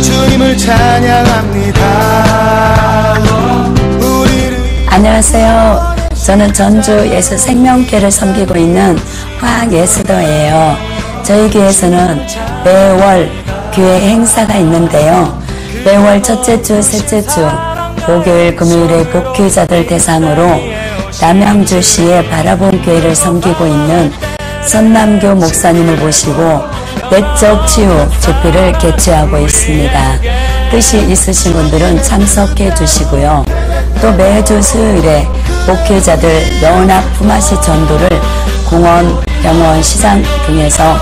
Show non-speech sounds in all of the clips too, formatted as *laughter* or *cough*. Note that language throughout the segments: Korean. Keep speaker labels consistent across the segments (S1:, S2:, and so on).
S1: 주님을 찬양합니다.
S2: 안녕하세요. 저는 전주 예수 생명교를 섬기고 있는 화예수도예요. 저희 교회에서는 매월 교회 행사가 있는데요. 매월 첫째 주, 셋째 주, 목요일, 금요일에 목회자들 대상으로 남양주시의 바라본 교회를 섬기고 있는 선남교 목사님을 모시고 내적 치유 집회를 개최하고 있습니다. 뜻이 있으신 분들은 참석해 주시고요. 또 매주 수요일에 목회자들 연합 품앗이 전도를 공원, 병원, 시장 등에서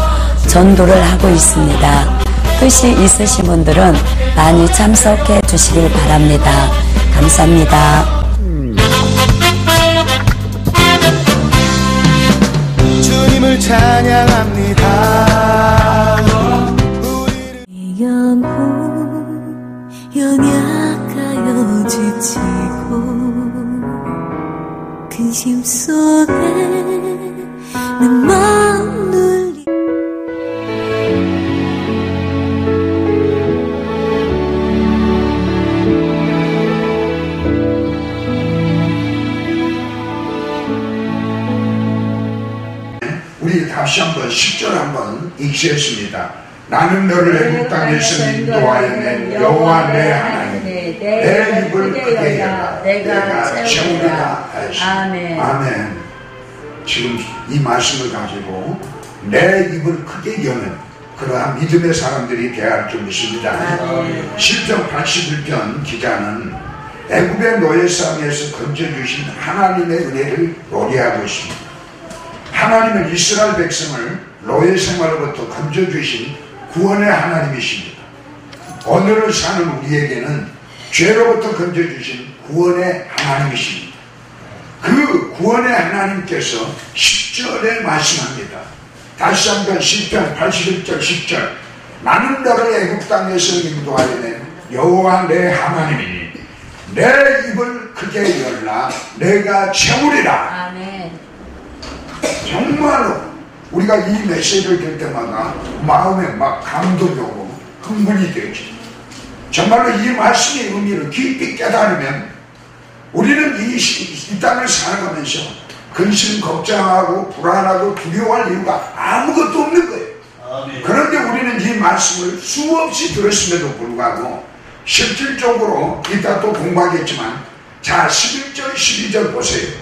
S2: 전도를 하고 있습니다. 뜻이 있으신 분들은 많이 참석해 주시길 바랍니다. 감사합니다.
S1: 주님을 찬양합니다.
S3: 연약하여 지치고 근심 속에
S4: 1절부터 10절 한번 읽겠습니다. 나는 너를 애국 땅에서 인도하여낸 여호와 내 하나님. 내 입을 크게 해라. 내가 채우리라.
S2: 아멘.
S4: 아멘. 지금 이 말씀을 가지고 내 입을 크게 여는 그러한 믿음의 사람들이 대할 좀 있습니다. 실전 81편 기자는 애굽의 노예 싸움에서 건져주신 하나님의 은혜를 노래하고 있습니다. 하나님은 이스라엘 백성을 노예 생활로부터 건져주신 구원의 하나님이십니다. 오늘을 사는 우리에게는 죄로부터 건져주신 구원의 하나님이십니다. 그 구원의 하나님께서 10절에 말씀합니다. 다시 한번 10편 81절 10절 나는 너를 애국 땅에서 인도하여 낸 여호와 내 하나님이니 내 입을 크게 열라 내가 채우리라. 정말로 우리가 이 메시지를 들 때마다 마음에 막 감동이 오고 흥분이 되지. 정말로 이 말씀의 의미를 깊이 깨달으면 우리는 이, 시- 이 땅을 살아가면서 근심 걱정하고 불안하고 두려워할 이유가 아무것도 없는 거예요. 그런데 우리는 이 말씀을 수없이 들었음에도 불구하고 실질적으로 이따 또 공부하겠지만 자 11절 12절 보세요.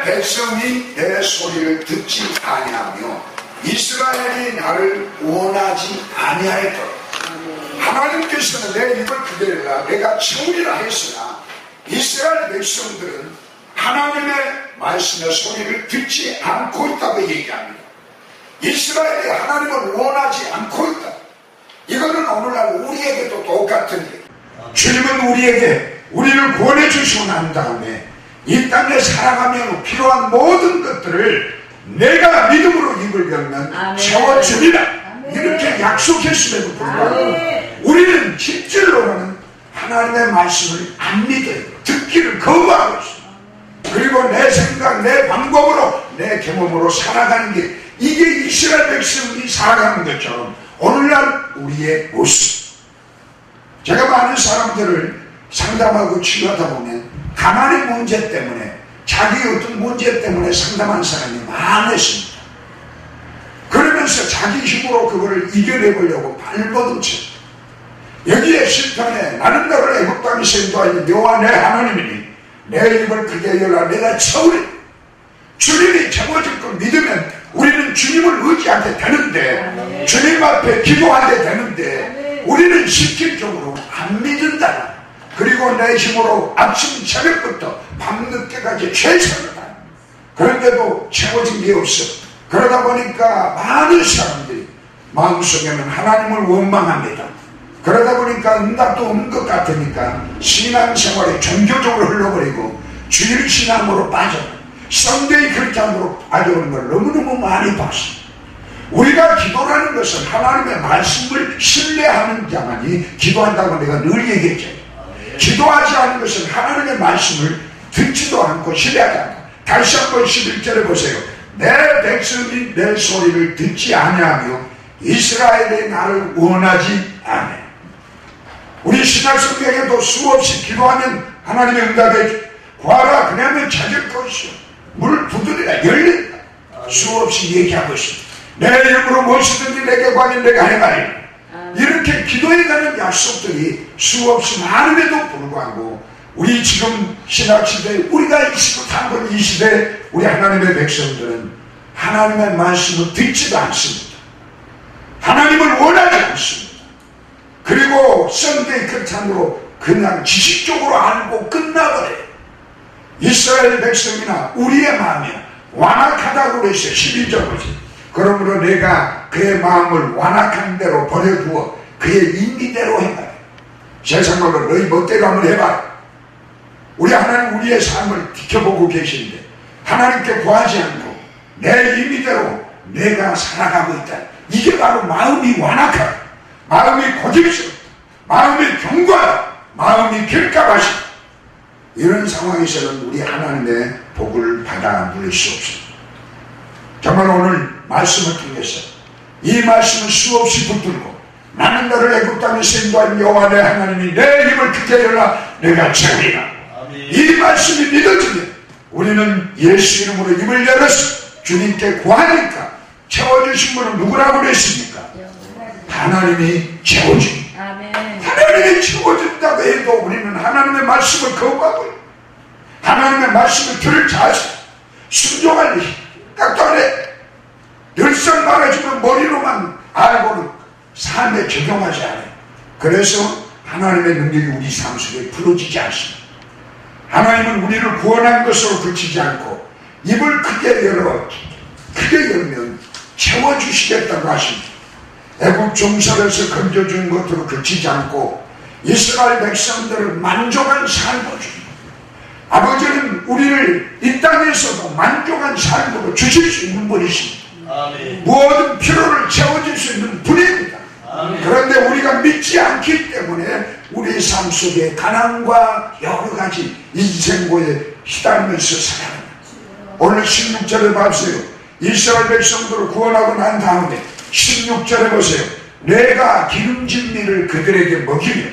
S4: 내 백성이 내 소리를 듣지 아니하며 이스라엘이 나를 원하지 아니하였더라. 하나님께서는 내 입을 열라. 내가 채우리라 했으나 이스라엘 백성들은 하나님의 말씀의 소리를 듣지 않고 있다고 얘기합니다. 이스라엘이 하나님을 원하지 않고 있다. 이거는 오늘날 우리에게도 똑같은 일. 주님은 우리에게 우리를 구원해 주시고 난 다음에 이 땅에 살아가며 필요한 모든 것들을 내가 믿음으로 입을 열면. 채워주리라 이렇게 약속했음에도 불구하고 우리는 실질로는 하나님의 말씀을 안 믿어요. 듣기를 거부하고 있어요 그리고 내 생각, 내 방법으로, 내 경험으로 살아가는 게 이게 이스라엘 백성이 살아가는 것처럼 오늘날 우리의 모습. 제가 많은 사람들을 상담하고 치료하다 보면 가만히 문제 때문에 자기 어떤 문제 때문에 상담한 사람이 많았습니다. 그러면서 자기 힘으로 그거를 이겨내보려고 발버둥 쳐. 여기에 실편에 나는 너를 애국 땅에서 인도하여 여호와 내 하나님이니 내 입을 크게 열라 내가 채우리 주님이 채워줄 걸 믿으면 우리는 주님을 의지하게 되는데 주님 앞에 기도하게 되는데 우리는 실질적으로 안 믿는다 그리고 내 힘으로 아침 새벽부터 밤늦게까지 최선을 다 그런데도 채워진 게 없어. 그러다 보니까 많은 사람들이 마음속에는 하나님을 원망합니다. 그러다 보니까 응답도 없는 것 같으니까 신앙생활이 종교적으로 흘러버리고 주일 신앙으로 빠져 Sunday Christian으로 빠져오는 걸 너무너무 많이 봤어 우리가 기도라는 것은 하나님의 말씀을 신뢰하는 자만이 기도한다고 내가 늘 얘기했죠 기도하지 않은 것은 하나님의 말씀을 듣지도 않고 신뢰하지 않고. 다시 한번 11절에 보세요. 내 백성이 내 소리를 듣지 아니하며 이스라엘이 나를 원하지 않네. 우리 신학성경에도 수없이 기도하면 하나님의 응답에 구하라 그러면 찾을 것이요. 물 두드리라 열린다. 수없이 얘기하고 있습니다. 내 이름으로 무엇이든지 내게 구하면 내가 해가리라 이렇게 기도에 관한 약속들이 수없이 많음에도 불구하고 우리 지금 신학시대에 우리가 이 시대 한번 이 시대에 우리 하나님의 백성들은 하나님의 말씀을 듣지도 않습니다 하나님을 원하지 않습니다 그리고 썬데이 크찬으로 그냥 지식적으로 알고 끝나버려요. 이스라엘 백성이나 우리의 마음이 완악하다고 그랬어요. 12절을. 그러므로 내가 그의 마음을 완악한 대로 버려두어 그의 임의대로 해봐라. 세상 말로 너희 멋대로 한번 해봐라. 우리 하나님 우리의 삶을 지켜보고 계신데 하나님께 구하지 않고 내 임의대로 내가 살아가고 있다. 이게 바로 마음이 완악하다. 마음이 고집스럽다. 마음이 경과하다. 마음이 길까하시다 이런 상황에서는 우리 하나님의 복을 받아 누릴 수 없습니다. 정말 오늘 말씀을 통해서 이 말씀을 수없이 붙들고 나는 너를 애굽 땅에서 인도한 여호와 내 하나님이 내 입을 크게 열라 내가 채우리라 이 말씀이 믿어지면 우리는 예수 이름으로 입을 열어서 주님께 구하니까 채워주신 분은 누구라고 그랬습니까? 하나님이 채워줍니다. 하나님이 채워준다고 해도 우리는 하나님의 말씀을 거부하고. 하나님의 말씀을 들을 자세, 순종할 각도 안 해. 늘상 말해주면 머리로만 알고는 삶에 적용하지 않아요. 그래서 하나님의 능력이 우리 삶 속에 풀어지지 않습니다. 하나님은 우리를 구원한 것으로 그치지 않고 입을 크게 열어 크게 열면 채워주시겠다고 하십니다. 애국 종살에서 건져준 것으로 그치지 않고 이스라엘 백성들을 만족한 삶을 줍니다. 아버지는 우리를 이 땅에서도 만족한 삶으로 주실 수 있는 분이십니다.
S5: 아멘.
S4: 모든 필요를 채워줄 수 있는 분입니다.
S5: 아멘.
S4: 그런데 우리가 믿지 않기 때문에 우리 삶 속에 가난과 여러 가지 인생고에 휘달면서 살아갑니다. 오늘 16절에 봐보세요. 이스라엘 백성들을 구원하고 난 다음에 16절에 보세요. 내가 기름진 밀을 그들에게 먹이며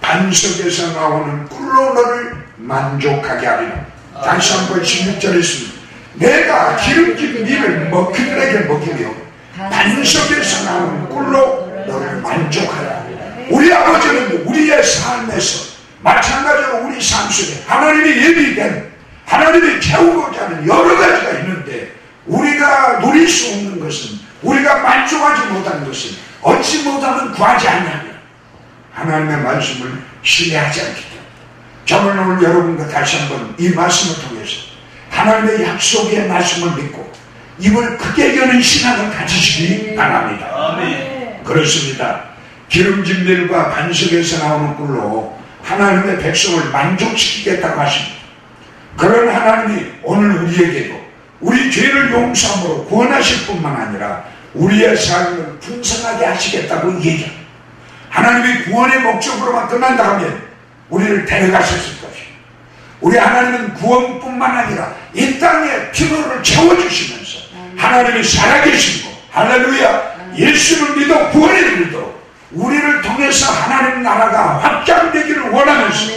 S4: 반석에서 나오는 꿀로 너를 만족하게 하리라. 다시 한번 16절에 있습니다. 내가 기름진 밀을 먹, 그들에게 먹이며 반석에서 나오는 꿀로 너를 만족하라. 우리 아버지는 우리의 삶에서 마찬가지로 우리 삶 속에 하나님이 예비된 하나님이 채우고자 하는 여러 가지가 있는데 우리가 누릴 수 없는 것은 우리가 만족하지 못하는 것은 얻지 못하면 구하지 않냐면 하나님의 말씀을 신뢰하지 않기 때문에 저는 오늘 여러분과 다시 한번 이 말씀을 통해서 하나님의 약속의 말씀을 믿고 입을 크게 여는 신앙을 가지시기 바랍니다.
S5: 아멘.
S4: 그렇습니다. 기름진 밀과 반석에서 나오는 꿀로 하나님의 백성을 만족시키겠다고 하십니다. 그런 하나님이 오늘 우리에게도 우리 죄를 용서함으로 구원하실 뿐만 아니라 우리의 삶을 풍성하게 하시겠다고 얘기합니다. 하나님이 구원의 목적으로만 끝난다 하면 우리를 데려가셨을 것입니다. 우리 하나님은 구원뿐만 아니라 이 땅의 필요를 채워주시면서 하나님이 살아계시고 할렐루야 예수를 믿어 구원에 이르도록 우리를 통해서 하나님 나라가 확장되기를 원하면서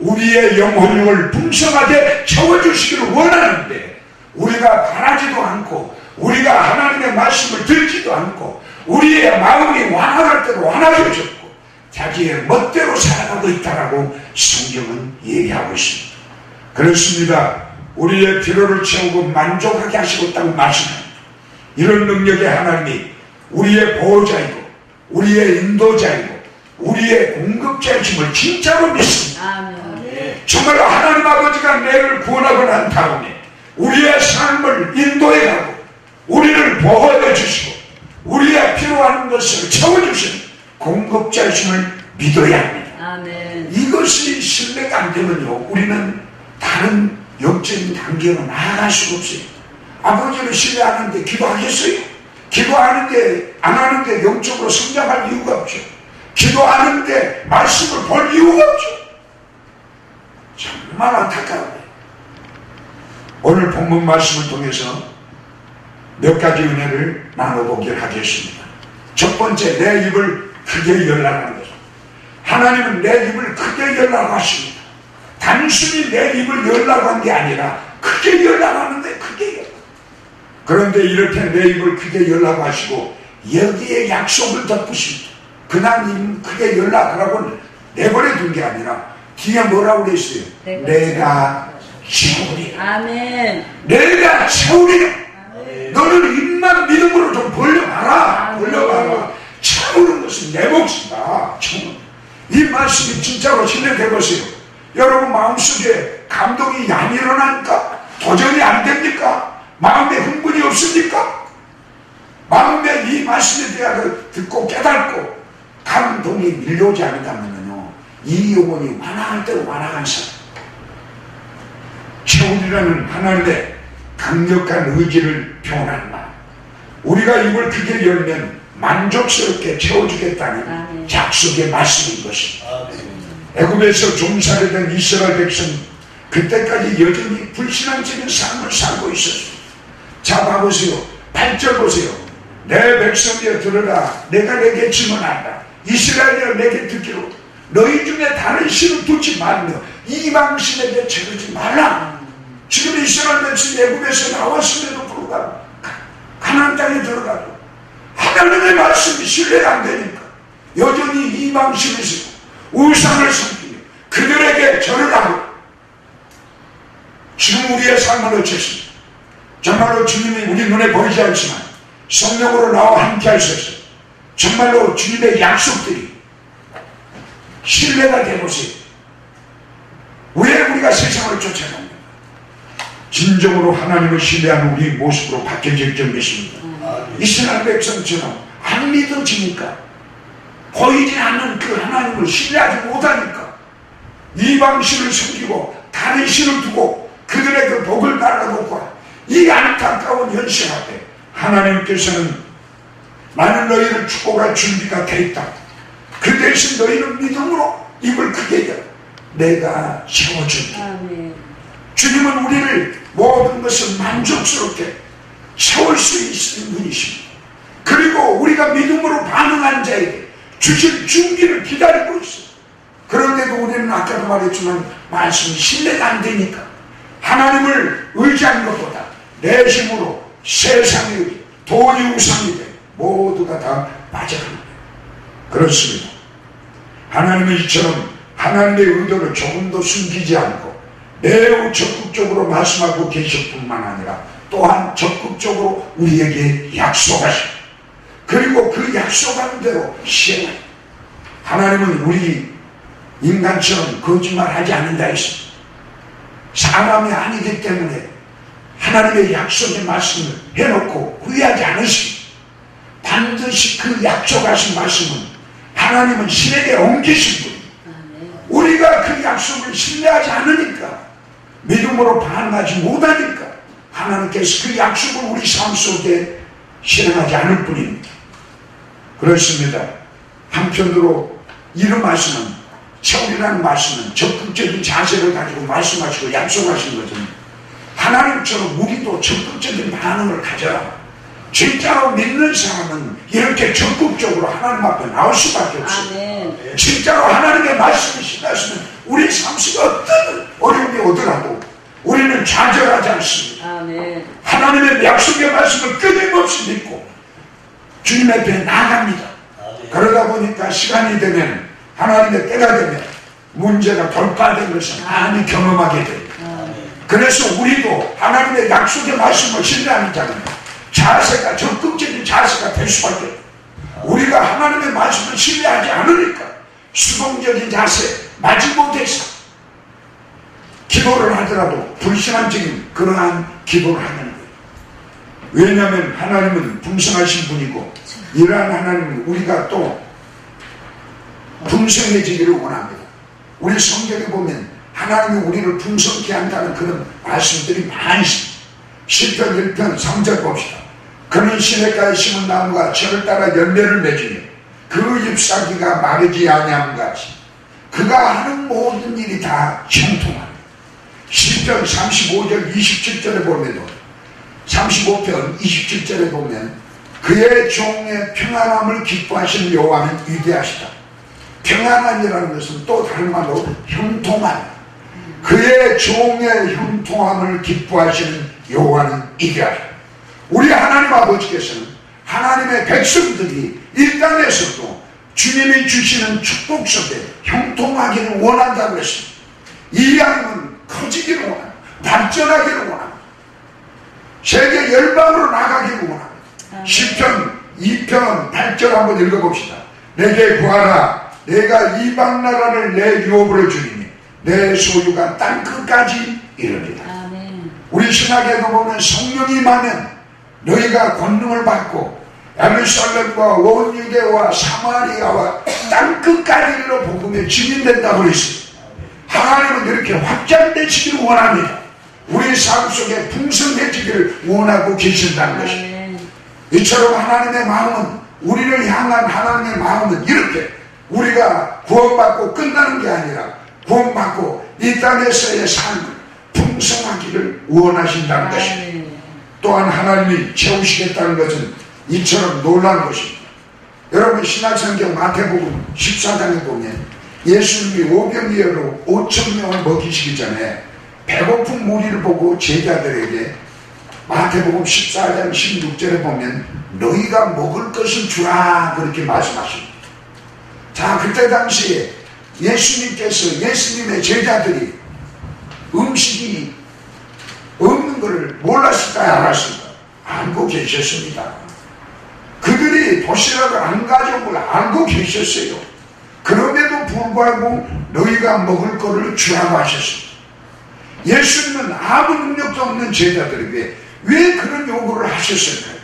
S4: 우리의 영혼력을 풍성하게 채워주시기를 원하는데 우리가 바라지도 않고 우리가 하나님의 말씀을 듣지도 않고 우리의 마음이 완화할 대로 완화해졌고 자기의 멋대로 살아가고 있다라고 성경은 얘기하고 있습니다. 그렇습니다. 우리의 필요를 채우고 만족하게 하시고 있다고 말씀합니다. 이런 능력의 하나님이 우리의 보호자이고 우리의 인도자이고 우리의 공급자이심을 진짜로 믿습니다. 정말로 하나님 아버지가 내를 구원하고 난 다음에 우리의 삶을 인도해 가고 우리를 보호해 주시고 우리의 필요한 것을 채워주시는 공급자이심을 믿어야 합니다.
S2: 아멘.
S4: 이것이 신뢰가 안 되면요, 우리는 다른 영적인 단계로 나아갈 수가 없어요. 아버지를 신뢰하는데 기도하겠어요? 기도하는데, 안 하는데 영적으로 성장할 이유가 없죠. 기도하는데 말씀을 볼 이유가 없죠. 정말 안타까워요. 오늘 본문 말씀을 통해서 몇 가지 은혜를 나눠보길 하겠습니다. 첫 번째, 내 입을 크게 열라는 거죠. 하나님은 내 입을 크게 열라고 하십니다. 단순히 내 입을 열라고 한 게 아니라 크게 열라고 하는데 크게 열라. 그런데 이렇게 내 입을 크게 열라고 하시고 여기에 약속을. 그냥 입 크게 열라고 내버려 둔 게 아니라 뒤에 뭐라고 그랬어요? 내가 채우리라.
S2: 아멘.
S4: 내가 채우리라. 너는 입만 믿음으로 좀 벌려봐라. 벌려봐라. 채우는 것은 내 몫이다. 채우는. 이 말씀이 진짜로 실현돼 보세요. 여러분 마음속에 감동이 안 일어나니까 도전이 안 됩니까? 마음에 흥분이 없습니까? 마음에 이 말씀에 대하여 듣고 깨닫고 감동이 밀려오지 않는다면요 이 영혼이 완화할 대로 완화한 사람 채우리라는 하나님의 강력한 의지를 표현하는 말 우리가 입을 크게 열면 만족스럽게 채워주겠다는
S2: 아멘.
S4: 약속의 말씀인 것입니다 애굽에서 종살이 된 이스라엘 백성 그때까지 여전히 불신앙적인 삶을 살고 있었어요. 자 봐보세요. 8절 보세요. 내 백성이여 들으라. 내가 내게 증언한다. 이스라엘이여 내게 듣기로. 너희 중에 다른 신을 두지 말며 이방신에게 채르지 말라. 지금 이스라엘 백성이 애굽에서 나왔음에도 불구하고 가- 가나안 땅에 들어가도 하나님의 말씀이 신뢰가 안 되니까 여전히 이방신을 쓰고 우상을 섬기며 그들에게 절을 하고 지금 우리의 삶은 어쨌습니까? 정말로 주님이 우리 눈에 보이지 않지만 성령으로 나와 함께 하셔서 정말로 주님의 약속들이 신뢰가 되보세요. 왜 우리가 세상을 쫓아갑니까? 진정으로 하나님을 신뢰하는 우리 모습으로 바뀌어질 것입니다. 이스라엘 백성처럼 안 믿어지니까 보이지 않는 그 하나님을 신뢰하지 못하니까 이방 신을 섬기고 다른 신을 두고 그들의 그 복을 날라놓고 이 안타까운 현실 앞에 하나님께서는 나는 너희를 축복할 준비가 돼 있다. 그 대신 너희는 믿음으로 입을 크게 열어 내가 채워준다.
S2: 아멘.
S4: 주님은 우리를 모든 것을 만족스럽게 채울 수 있는 분이십니다. 그리고 우리가 믿음으로 반응한 자에게 주실 준비를 기다리고 있어요. 그런데도 우리는 아까도 말했지만 말씀이 신뢰가 안 되니까 하나님을 의지하는 것보다 내 힘으로 세상의 의지, 돈이 우상이 돼 모두가 다 빠져가는 거예요. 그렇습니다. 하나님은 이처럼 하나님의 의도를 조금도 숨기지 않고 매우 적극적으로 말씀하고 계실 뿐만 아니라 또한 적극적으로 우리에게 약속하십니다. 그리고 그 약속한 대로 시행합니다. 하나님은 우리 인간처럼 거짓말하지 않는다 했습니다. 사람이 아니기 때문에 하나님의 약속의 말씀을 해놓고 후회하지 않으십니다. 반드시 그 약속하신 말씀은 하나님은 신에게 옮기신 분. 우리가 그 약속을 신뢰하지 않으니까 믿음으로 반응하지 못하니까 하나님께서 그 약속을 우리 삶 속에 실행하지 않을 뿐입니다. 그렇습니다. 한편으로 이런 말씀은 채울이라는 말씀은 적극적인 자세를 가지고 말씀하시고 약속하신 거죠. 하나님처럼 우리도 적극적인 반응을 가져라. 진짜로 믿는 사람은 이렇게 적극적으로 하나님 앞에 나올 수밖에 없어요.
S2: 아멘.
S4: 진짜로 하나님의 말씀을 신뢰하시면 우리 삶 속에 어떤 어려움이 오더라도 우리는 좌절하지 않습니다.
S2: 아멘.
S4: 하나님의 약속의 말씀을 끊임없이 믿고 주님 앞에 나갑니다. 그러다 보니까 시간이 되면 하나님의 때가 되면 문제가 돌파된 것을 많이 경험하게 됩니다. 그래서 우리도 하나님의 약속의 말씀을 신뢰하는 자세가 적극적인 자세가 될 수밖에 없어요. 우리가 하나님의 말씀을 신뢰하지 않으니까 수동적인 자세, 마지못해서 기도를 하더라도 불신앙적인 그러한 기도를 하는. 왜냐하면 하나님은 풍성하신 분이고 이러한 하나님은 우리가 또 풍성해지기를 원합니다. 우리 성경에 보면 하나님이 우리를 풍성케 한다는 그런 말씀들이 많습니다. 10편 1편 3절 봅시다. 그는 시냇가에 심은 나무가 철을 따라 열매를 맺으며 그 잎사귀가 마르지 아니함 같이 그가 하는 모든 일이 다 형통합니다. 10편 35절 27절에 보면도 35편 27절에 보면 그의 종의 평안함을 기뻐하시는 여호와는 위대하시다. 평안함이라는 것은 또 다른 말로 형통함. 그의 종의 형통함을 기뻐하시는 여호와는 위대하다. 우리 하나님 아버지께서는 하나님의 백성들이 이 땅에서도 주님이 주시는 축복 속에 형통하기를 원한다고 했습니다. 이 양은 커지기를 원합니다. 발전하기를 원합니다. 세계 열방으로 나가기를 원합니다. 시편 2편 8절 한번 읽어봅시다. 내게 구하라. 내가 이방 나라를 내 유업으로 주리니 내 소유가 땅 끝까지 이릅니다.
S2: 아멘.
S4: 우리 신학에도 보면 성령이 임하면 너희가 권능을 받고 예루살렘과 온 유대와 사마리아와 땅 끝까지로 복음에 증인된다고 그랬습니다. 하나님은 이렇게 확장되시기를 원합니다. 우리 삶 속에 풍성해지기를 원하고 계신다는 것입니다.
S2: 아멘.
S4: 이처럼 하나님의 마음은 우리를 향한 하나님의 마음은 이렇게 우리가 구원받고 끝나는 게 아니라 구원받고 이 땅에서의 삶을 풍성하기를 원하신다는 것입니다.
S2: 아멘.
S4: 또한 하나님이 채우시겠다는 것은 이처럼 놀라운 것입니다. 여러분 신약성경 마태복음 14장에 보면 예수님이 오병이어로 5천 명을 먹이시기 전에 배고픈 무리를 보고 제자들에게 마태복음 14장 16절에 보면 너희가 먹을 것을 주라 그렇게 말씀하십니다. 자 그때 당시에 예수님께서 예수님의 제자들이 음식이 없는 것을 몰랐을까요? 알았을까요? 알고 계셨습니다. 그들이 도시락을 안 가져온 걸 알고 계셨어요. 그럼에도 불구하고 너희가 먹을 것을 주라고 하셨습니다. 예수님은 아무 능력도 없는 제자들에게 왜 그런 요구를 하셨을까요?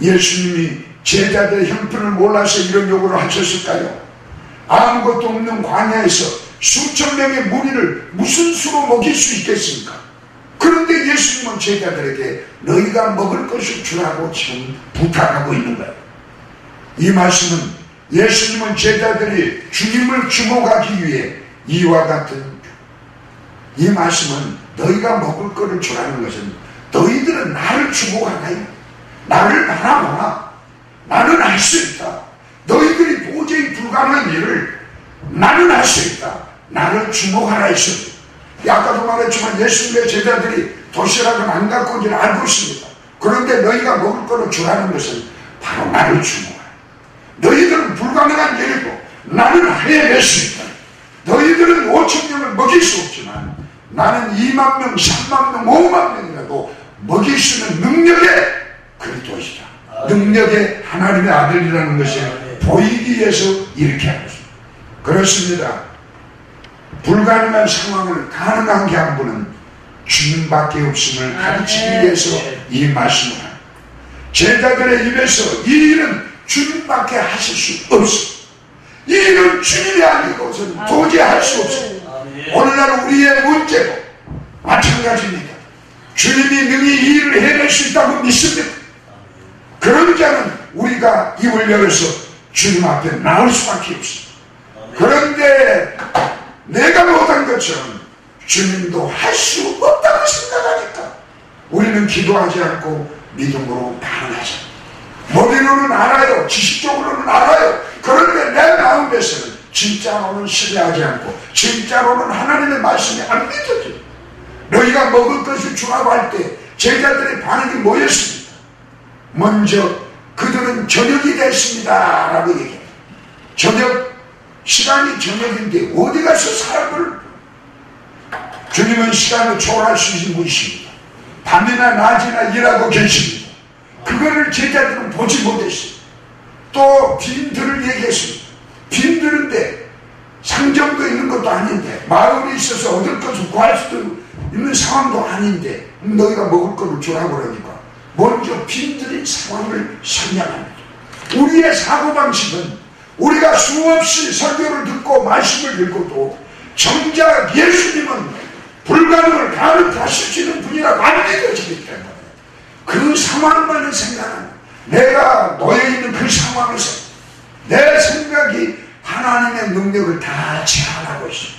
S4: 예수님이 제자들의 형편을 몰라서 이런 요구를 하셨을까요? 아무것도 없는 광야에서 수천 명의 무리를 무슨 수로 먹일 수 있겠습니까? 그런데 예수님은 제자들에게 너희가 먹을 것을 주라고 지금 부탁하고 있는 거예요. 이 말씀은 예수님은 제자들이 주님을 주목하기 위해 이와 같은 이 말씀은 너희가 먹을 것을 주라는 것은 너희들은 나를 주목하나요? 나를 바라보나? 나는 할 수 있다. 너희들이 도저히 불가능한 일을 나는 할 수 있다. 나를 주목하라 했습니다. 아까도 말했지만 예수님의 제자들이 도시락을 안 갖고 있는 알고 있습니다. 그런데 너희가 먹을 거를 주라는 것은 바로 나를 주목하라. 너희들은 불가능한 일이고 나는 해낼 수 있다. 너희들은 5천 명을 먹일 수 없지만 나는 2만 명, 3만 명, 5만 명이라도 먹일 수 있는 능력의 그리스도시다. 능력의 하나님의 아들이라는 것이 보이기 위해서 이렇게 하고 있습니다. 그렇습니다. 불가능한 상황을 가능하게 한 분은 주님밖에 없음을 가르치기
S2: 아멘.
S4: 위해서 이 말씀을 합니다. 제자들의 입에서 이 일은 주님밖에 하실 수 없어. 이 일은 주님이 아니고서는 도저히 할 수 없어. 오늘날 우리의 문제도 마찬가지입니다. 주님이 능히 이 일을 해낼 수 있다고 믿습니다. 그런 자는 우리가 입을 열어서 주님 앞에 나올 수밖에 없습니다. 그런데 내가 못한 것처럼 주님도 할 수 없다고 생각하니까 우리는 기도하지 않고 믿음으로 반응하자. 머리로는 알아요. 지식적으로는 알아요. 그런데 내 마음에서는 진짜로는 신뢰하지 않고 진짜로는 하나님의 말씀이 안 믿어져. 너희가 먹을 것을 주라고 할 때 제자들의 반응이 뭐였습니까? 먼저 그들은 저녁이 됐습니다. 라고 얘기해요. 저녁, 시간이 저녁인데 어디 가서 사람을 주님은 시간을 초월할 수 있는 분이십니다. 밤이나 낮이나 일하고 계십니다. 그거를 제자들은 보지 못했어요. 또 빈들을 얘기했습니다. 빈들인데 상점도 있는 것도 아닌데 마을이 있어서 얻을 것을 구할 수도 있는 상황도 아닌데 너희가 먹을 것을 주라고 그러니까 먼저 빈들인 상황을 설명합니다. 우리의 사고방식은 우리가 수없이 설교를 듣고 말씀을 읽고도 정작 예수님은 불가능을 가능하실 수 있는 분이라고 안 믿어지기 때문에 그 상황만을 생각하는 내가 놓여 있는 그 상황에서 내 생각이 하나님의 능력을 다 제한하고 있어.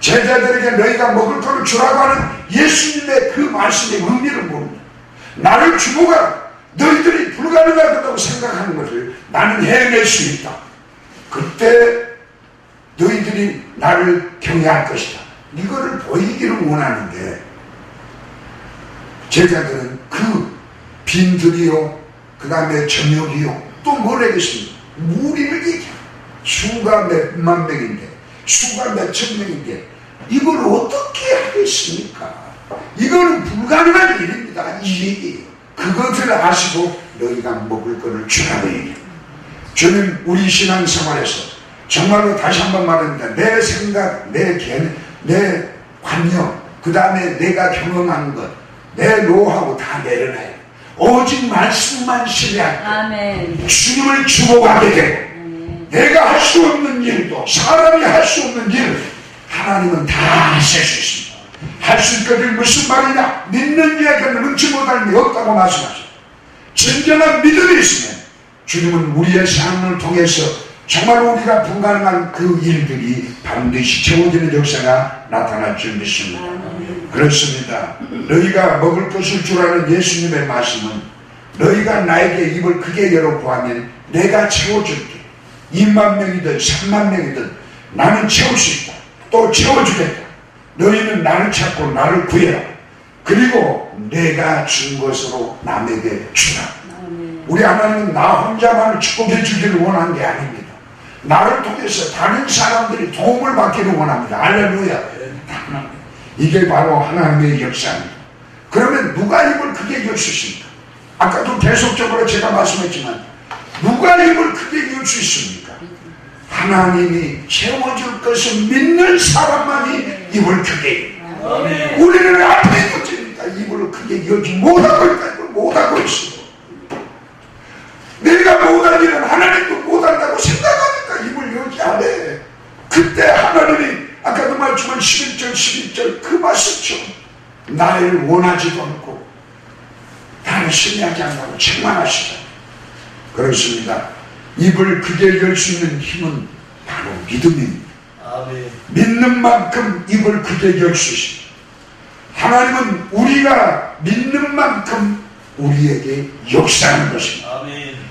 S4: 제자들에게 너희가 먹을 것을 주라고 하는 예수님의 그 말씀의 의미를 모릅니다. 나를 주고가 너희들이 불가능하다고 생각하는 것을 나는 해낼 수 있다. 그때 너희들이 나를 경외할 것이다. 이거를 보이기를 원하는데 제자들은 그 빈들이요 그 다음에 저녁이요 또 뭘 하겠습니까? 무리를 얘기해 수가 몇만 명인데 수가 몇천 명인데 이걸 어떻게 하겠습니까? 이거는 불가능한 일입니다. 이 얘기예요. 그것을 아시고 너희가 먹을 것을 주라고 얘기해요. 주님 우리 신앙생활에서 정말로 다시 한 번 말합니다. 내 생각, 내 개념, 내 관념, 그 다음에 내가 경험한 것, 내 노하우 다 내려놔요. 오직 말씀만 신뢰할 것.
S2: 아멘.
S4: 주님을 주목하게 되고 내가 할 수 없는 일도 사람이 할 수 없는 일 하나님은 다 하실 수 있습니다. 할 수 있거든 무슨 말이냐? 믿는 자에게는 능치 못할 게 없다고 말씀하죠. 진정한 믿음이 있으면 주님은 우리의 삶을 통해서 정말 우리가 불가능한 그 일들이 반드시 채워지는 역사가 나타날 줄 믿습니다. 그렇습니다. 너희가 먹을 것을 주라는 예수님의 말씀은 너희가 나에게 입을 크게 열어 구하면 내가 채워줄게. 2만 명이든 3만 명이든 나는 채울 수 있다. 또 채워주겠다. 너희는 나를 찾고 나를 구해라. 그리고 내가 준 것으로 남에게 주라. 우리 하나님은 나 혼자만 축복해 주기를 원하는 게 아닙니다. 나를 통해서 다른 사람들이 도움을 받기를 원합니다. 할렐루야. 이게 바로 하나님의 역사입니다. 그러면 누가 입을 크게 열수 있습니까? 아까도 계속적으로 제가 말씀했지만 누가 입을 크게 열 수 있습니까? 하나님이 채워줄 것을 믿는 사람만이 입을 크게 열. 우리는 앞에 문제니까 입을 크게 열지 못하고 있다. 이걸 못하고 있어. 내가 못한 일은 하나님도 못한다고 생각하니까 입을 열지 안 해. 그때 하나님이 아까도 말했지만 11절 12절 그 말씀처럼 나를 원하지도 않고 나를 신뢰하지 않다고 책망하시다. 그렇습니다. 입을 크게 열 수 있는 힘은 바로 믿음입니다. 믿는 만큼 입을 크게 열 수 있습니다. 하나님은 우리가 믿는 만큼 우리에게 역사하는 것입니다.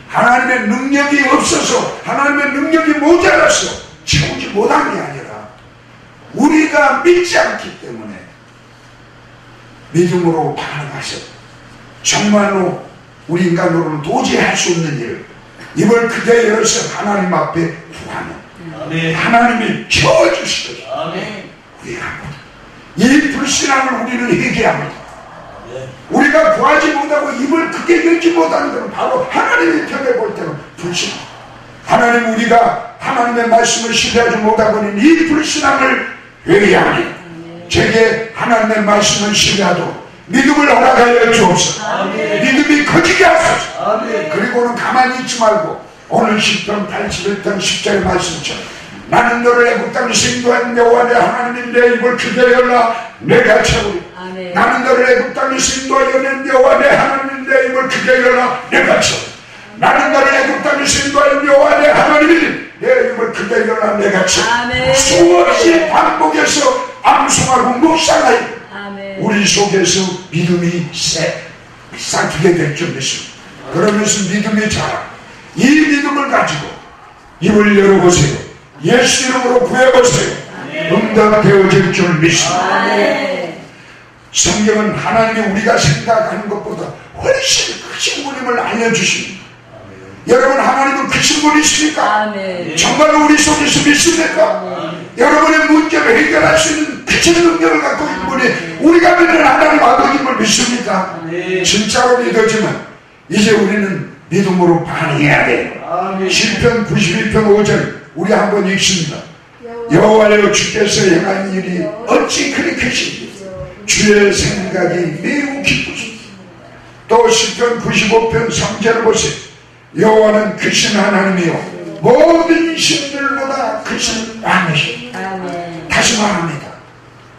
S4: 하나님의 능력이 없어서 하나님의 능력이 모자라서 채우지 못한 게 아니라 우리가 믿지 않기 때문에 믿음으로 반응하셔 정말로 우리 인간으로는 도저히 할 수 없는 일을 입을 크게 열어서 하나님 앞에 구하는 하나님이 채워주시듯이 우리가. 이 불신앙을 우리는 회개합니다. 우리가 구하지 못하고 입을 크게 열지 못하는 것은 바로 하나님의 편에 볼 때는 불신앙. 하나님 우리가 하나님의 말씀을 신뢰하지 못하고는 이 불신앙을 회개하니 제게 하나님의 말씀을 신뢰하도록 믿음을 허락하여 주옵소서. 믿음이 커지게 하소서. 그리고는 가만히 있지 말고 오늘 10편 81편 10절 말씀처럼 나는 너를 애국 땅에서 인도한 여호와 내 입을 크게 열라 내가 채우리
S2: 아멘.
S4: 나는 너를 애국 땅에서 인도하여 낸 여호와 내 입을 크게 열라 내가 채우리 나는 너를 애국 땅에서 인도하여 여호와 내 하나님 인내 입을 크게 열라 내가
S2: 아멘.
S4: 수없이 반복해서 암송하고 묵상하여. 우리 속에서 믿음이 새, 싹트게 될 줄 믿습니다. 그러면서 믿음이 자라. 이 믿음을 가지고 입을 열어보세요. 예수 이름으로 구해보세요. 응답되어질 줄 믿습니다. 성경은 하나님이 우리가 생각하는 것보다 훨씬 크신 분임을 알려주십니다. 여러분 하나님은 크신 분이십니까?
S2: 아멘.
S4: 정말로 우리 속에서 믿습니까? 여러분의 문제를 해결할 수 있는 크신 능력을 갖고 있는 분이 우리가 믿는 하나님 아버님을 믿습니까? 진짜로 믿어지면 이제 우리는 믿음으로 반응해야 돼요. 시편 91편 5절 우리 한번 읽습니다. 여호와여 주께서 행한 일이 어찌 그리 크신지 주의 생각이 매우 기쁘십니다. 또 시편 95편 3절을 보세요. 여호와는 크신 하나님이요 모든 신들보다 크신.
S2: 아멘.
S4: 다시 말합니다.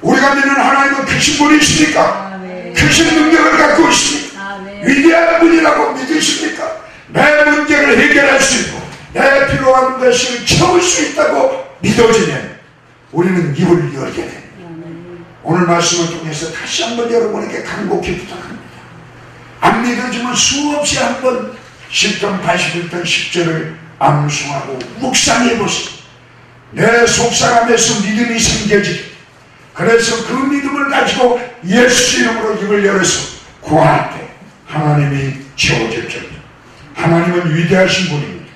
S4: 우리가 믿는 하나님은 크신 분이십니까? 크신 능력을 갖고 있습니까?
S2: 아멘.
S4: 위대한 분이라고 믿으십니까? 내 문제를 해결할 수 있고 내 필요한 것을 채울 수 있다고 믿어지면 우리는 입을 열게 됩니다. 오늘 말씀을 통해서 다시 한번 여러분에게 간곡히 부탁합니다. 안 믿어지면 수없이 한번 10편 81편 10절을 암송하고 묵상해 보세요. 내 속사람에서 믿음이 생겨지게 그래서 그 믿음을 가지고 예수 이름으로 입을 열어서 구할 때 하나님이 채워질 겁니다. 하나님은 위대하신 분입니다.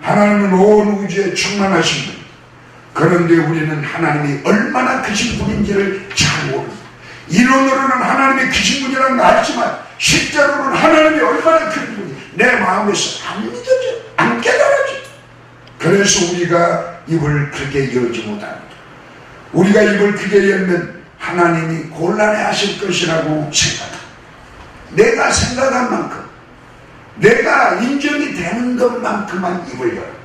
S4: 하나님은 온 우주에 충만하신 분입니다. 그런데 우리는 하나님이 얼마나 크신 분인지를 잘 모릅니다. 이론으로는 하나님이 크신 분이라는 걸 알지만 실제로는 하나님이 얼마나 큰 분이 내 마음에서 안 믿어져 안 깨달아져 그래서 우리가 입을 크게 열지 못합니다. 우리가 입을 크게 열면 하나님이 곤란해 하실 것이라고 생각합니다. 내가 생각한 만큼 내가 인정이 되는 것만큼만 입을 열어.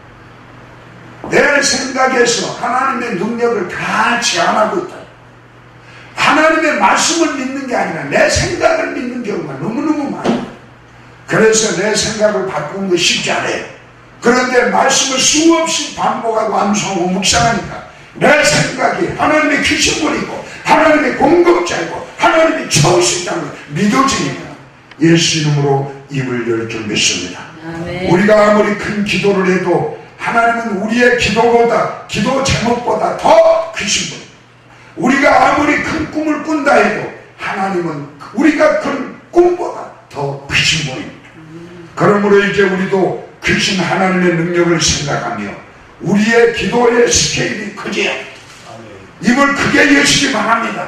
S4: 내 생각에서 하나님의 능력을 다 제한하고 있다. 하나님의 말씀을 믿는 게 아니라 내 생각을 믿는 경우가 너무너무. 그래서 내 생각을 바꾸는 거 쉽지 않아요. 그런데 말씀을 수없이 반복하고 암송하고 묵상하니까 내 생각이 하나님의 크신 분이고 하나님의 공급자이고 하나님이 채우신다는 걸 믿어지니까 예수 이름으로 입을 열 줄 믿습니다. 우리가 아무리 큰 기도를 해도 하나님은 우리의 기도보다 기도 제목보다 더 크신 분. 우리가 아무리 큰 꿈을 꾼다 해도 하나님은 우리가 큰 꿈보다 더 크신 분입니다. 그러므로 이제 우리도 크신 하나님의 능력을 생각하며 우리의 기도의 스케일이 크지요. 입을 크게 여시기 바랍니다.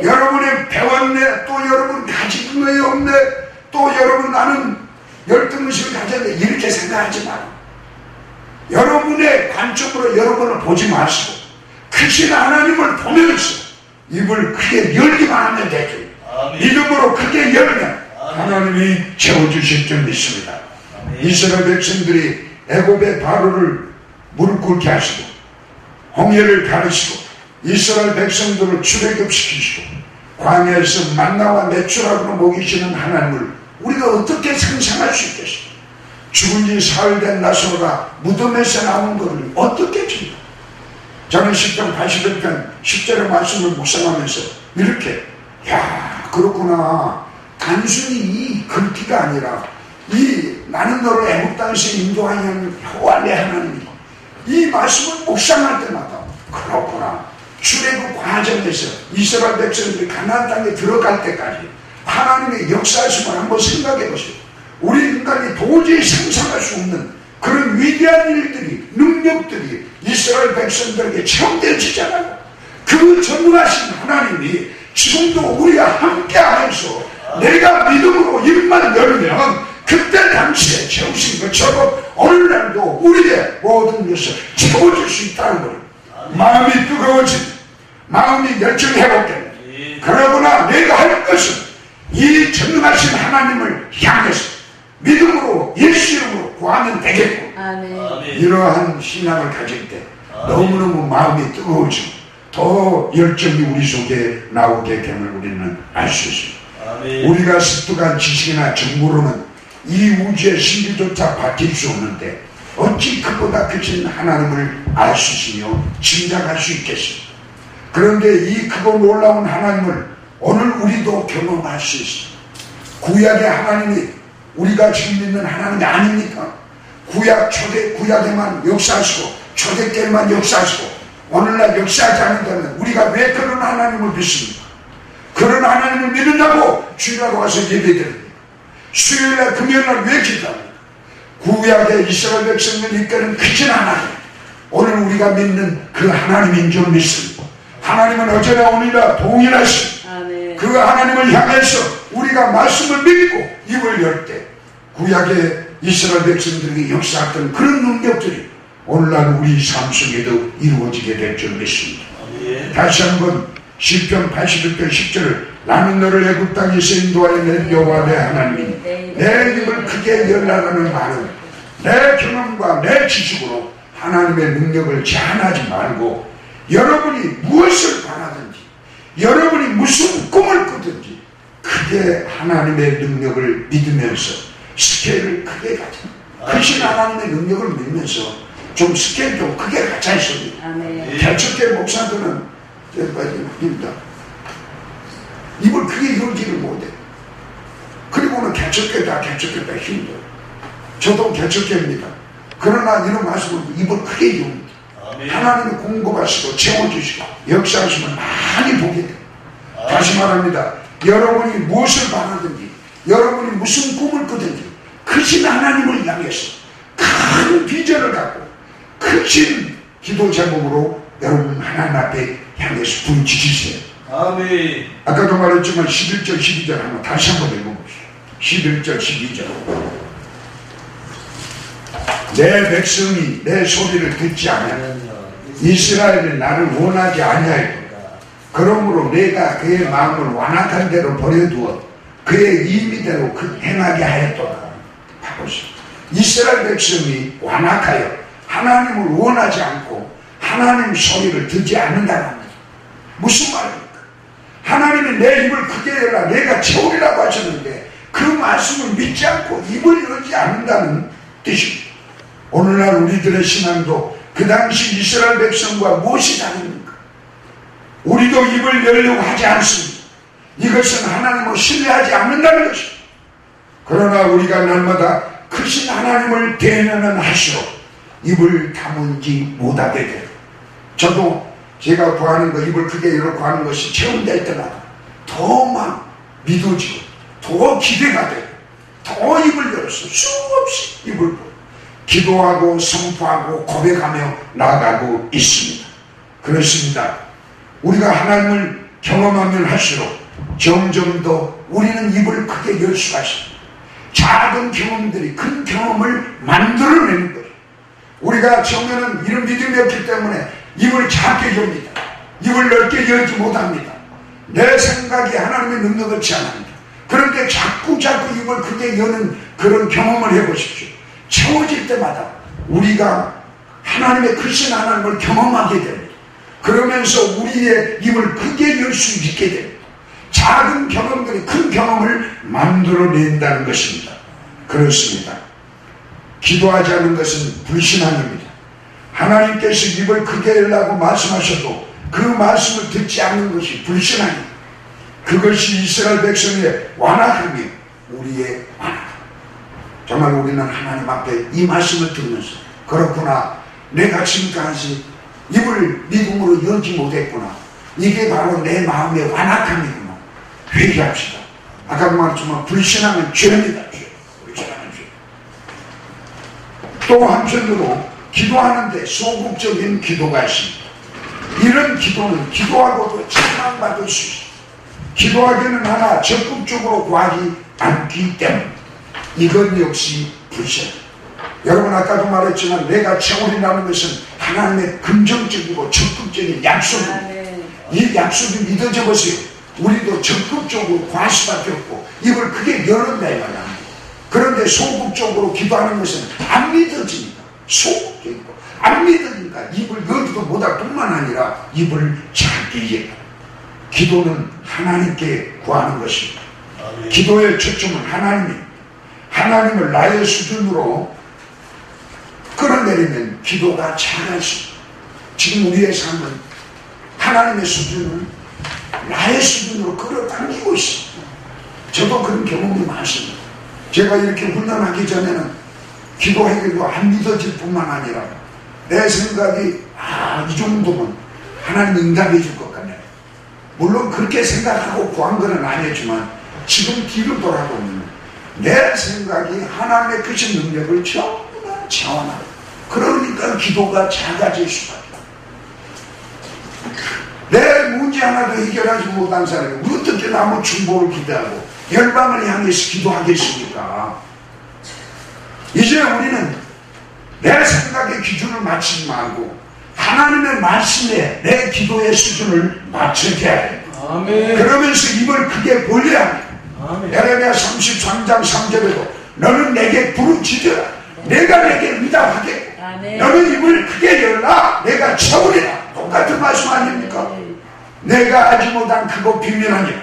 S4: 여러분이 배웠네, 또 여러분 가진 거에 없네, 또 여러분 나는 열등의식을 가졌네, 이렇게 생각하지 마라. 여러분의 관점으로 여러분을 보지 마시고, 크신 하나님을 보면서 입을 크게 열기만 하면 되죠. 믿음으로 크게 열면 하나님이 채워주실 줄 믿습니다. 이스라엘 백성들이 애굽의 바로를 무릎 꿇게 하시고 홍해를 가르시고 이스라엘 백성들을 출애굽시키시고 광야에서 만나와 매출하고 먹이시는 하나님을 우리가 어떻게 상상할 수 있겠어요? 죽은 지 사흘 된 나소가 무덤에서 나온 것을 어떻게 준다? 저는 10편 81편 10절의 말씀을 묵상하면서 이렇게 야 그렇구나 단순히 이 글귀가 아니라 이 나는 너를 애국 땅에서 인도하는 여호와 내 하나님이고 이 말씀을 묵상할 때마다 그렇구나 출애굽 과정에서 이스라엘 백성들이 가나안 땅에 들어갈 때까지 하나님의 역사하심을 한번 생각해 보세요. 우리 인간이 도저히 상상할 수 없는 그런 위대한 일들이 능력들이 이스라엘 백성들에게 체험되어지잖아요. 그 전능하신 하나님이 지금도 우리가 함께 하면서 내가 믿음으로 입만 열면 그때 당시에 채우신 것처럼 오늘날도 우리의 모든 것을 채워줄 수 있다는 거예요. 마음이 뜨거워진 마음이 열정이 회복된 그러구나 내가 할 것은 이 전능하신 하나님을 향해서 믿음으로 예수 이름으로 구하면 되겠고 이러한 신앙을 가질 때 너무너무 마음이 뜨거워지고 더 열정이 우리 속에 나오게 됨을 우리는 알 수 있습니다. 우리가 습득한 지식이나 정보로는 이 우주의 신비조차 밝힐 수 없는데 어찌 그보다 크신 하나님을 알 수 있으며 짐작할 수 있겠습니까? 그런데 이 크고 놀라운 하나님을 오늘 우리도 경험할 수 있습니다. 구약의 하나님이 우리가 지금 믿는 하나님이 아닙니까? 구약 초대 구약에만 역사하시고 초대교회만 역사하시고 오늘날 역사하지 않는다면 우리가 왜 그런 하나님을 믿습니까? 그런 하나님을 믿는다고 주일날 와서 예배드립니다. 수요일날 금요일날 왜 기도합니까? 구약의 이스라엘 백성을 이끄는 크신 하나님 오늘 우리가 믿는 그 하나님인 줄 믿습니다. 하나님은 어제나 오늘이나 동일하신 그 하나님을 향해서 우리가 말씀을 믿고 입을 열 때 구약의 이스라엘 백성들에게 역사했던 그런 능력들이 오늘날 우리 삶 속에도 이루어지게 될 줄 믿습니다. 다시 한번 시편 81편 10절을 나는 너를 애굽 땅에서 인도하여 낸 여호와 내 하나님이 내 입을 크게 열라라는 말은 내 경험과 내 지식으로 하나님의 능력을 제한하지 말고 여러분이 무엇을 바라든지 여러분이 무슨 꿈을 꾸든지 크게 하나님의 능력을 믿으면서 스케일을 크게 가자. 크신 하나님의 능력을 믿으면서 좀 스케일 좀 크게 가자 했습니다. 개척계 목사들은 힘들다. 입을 크게 열지를 못해. 그리고는 개척겠다 개척겠다 힘들어요. 저도 개척입니다. 그러나 이런 말씀을 입을 크게 엽니다. 하나님이 공급하시고 채워주시고 역사하시면 많이 보게 돼요. 다시 말합니다. 여러분이 무엇을 바라든지 여러분이 무슨 꿈을 꾸든지 크신 하나님을 향해서 큰 비전을 갖고 크신 기도 제목으로 여러분 하나님 앞에 향해서 부르짖으세요.
S5: 아멘.
S4: 아까도 말했지만 11절 12절 한번 다시 한번 읽어봅시다. 11절 12절 내 백성이 내 소리를 듣지 않아 이스라엘이 나를 원하지 아니하였다. 그러므로 내가 그의 마음을 완악한 대로 버려두어 그의 임의대로 그 행하게 하였도다. 바보시. 이스라엘 백성이 완악하여 하나님을 원하지 않고 하나님 소리를 듣지 않는다는. 무슨 말입니까? 하나님이 내 입을 크게 열라 내가 채우리라고 하셨는데 그 말씀을 믿지 않고 입을 열지 않는다는 뜻입니다. 오늘날 우리들의 신앙도 그 당시 이스라엘 백성과 무엇이 다릅니까? 우리도 입을 열려고 하지 않습니다. 이것은 하나님을 신뢰하지 않는다는 것입니다. 그러나 우리가 날마다 크신 하나님을 대면은 할수록 입을 다문지 못하게 돼요. 저도 제가 구하는 거 입을 크게 열어 구하는 것이 체험될 때마다 더 막 믿어지고 더 기대가 되고 더 입을 열어서 수없이 입을 벌고 기도하고 선포하고 고백하며 나아가고 있습니다. 그렇습니다. 우리가 하나님을 경험하면 할수록 점점 더 우리는 입을 크게 열 수가 있습니다. 작은 경험들이 큰 경험을 만들어내는 거예요. 우리가 처음에는 이런 믿음이 없기 때문에 입을 작게 엽니다. 입을 넓게 열지 못합니다. 내 생각이 하나님의 능력을 제한합니다. 그런데 자꾸 자꾸 입을 크게 여는 그런 경험을 해보십시오. 채워질 때마다 우리가 하나님의 크신 하나님을 경험하게 됩니다. 그러면서 우리의 입을 크게 열 수 있게 됩니다. 작은 경험들이 큰 경험을 만들어낸다는 것입니다. 그렇습니다. 기도하지 않는 것은 불신앙입니다. 하나님께서 입을 크게 열라고 말씀하셔도 그 말씀을 듣지 않는 것이 불신앙입니다. 그것이 이스라엘 백성의 완악함이 우리의 완악. 정말 우리는 하나님 앞에 이 말씀을 들으면서 그렇구나. 내가 지금까지 입을 믿음으로 열지 못했구나. 이게 바로 내 마음의 완악함이구나. 회개합시다. 아까도 말했지만 불신앙은 죄입니다. 죄. 불신앙은 죄. 또 한편으로 기도하는데 소극적인 기도가 있습니다. 이런 기도는 기도하고도 책망받을 수 있습니다. 기도하기는 하나 적극적으로 구하지 않기 때문에 이건 역시 불신. 여러분 아까도 말했지만 내가 채울이라는 것은 하나님의 긍정적이고 적극적인 약속입니다. 이 약속이 믿어져 보세요. 우리도 적극적으로 구할 수밖에 없고 입을 크게 열었다 이 말이야. 그런데 소극적으로 기도하는 것은 안 믿어지니까 소극적이고 안 믿으니까 입을 열지도 못할 뿐만 아니라 입을 열. 기도는 하나님께 구하는 것입니다. 기도의 초점은 하나님입니다. 하나님을 나의 수준으로 끌어내리면 기도가 있습니다. 지금 우리의 삶은 하나님의 수준을 나의 수준으로 끌어당기고 있습니다. 저도 그런 경험이 많습니다. 제가 이렇게 훈련하기 전에는 기도하기도 안 믿어질 뿐만 아니라 내 생각이 아, 이 정도면 하나님 응답해 줄 것 같네. 물론 그렇게 생각하고 구한 거는 아니었지만 지금 뒤로 돌아보면 내 생각이 하나님의 크신 능력을 전부 다 차원하고 그러니까 기도가 작아질 수밖에 내 문제 하나도 해결하지 못한 사람이 어떻게 나무 중보를 기대하고 열방을 향해서 기도하겠습니까? 이제 우리는 내 생각의 기준을 맞추지 말고 하나님의 말씀에 내 기도의 수준을 맞춰야 해.
S5: 아멘.
S4: 그러면서 입을 크게 벌려야 합니다.
S5: 아멘.
S4: 에레미야 33장 3절에도 너는 내게 부르짖으라 내가 내게
S2: 아멘.
S4: 너는 입을 크게 열라 내가 채우리라 똑같은 말씀 아닙니까? 내가 알지 못한 그거 비밀하니라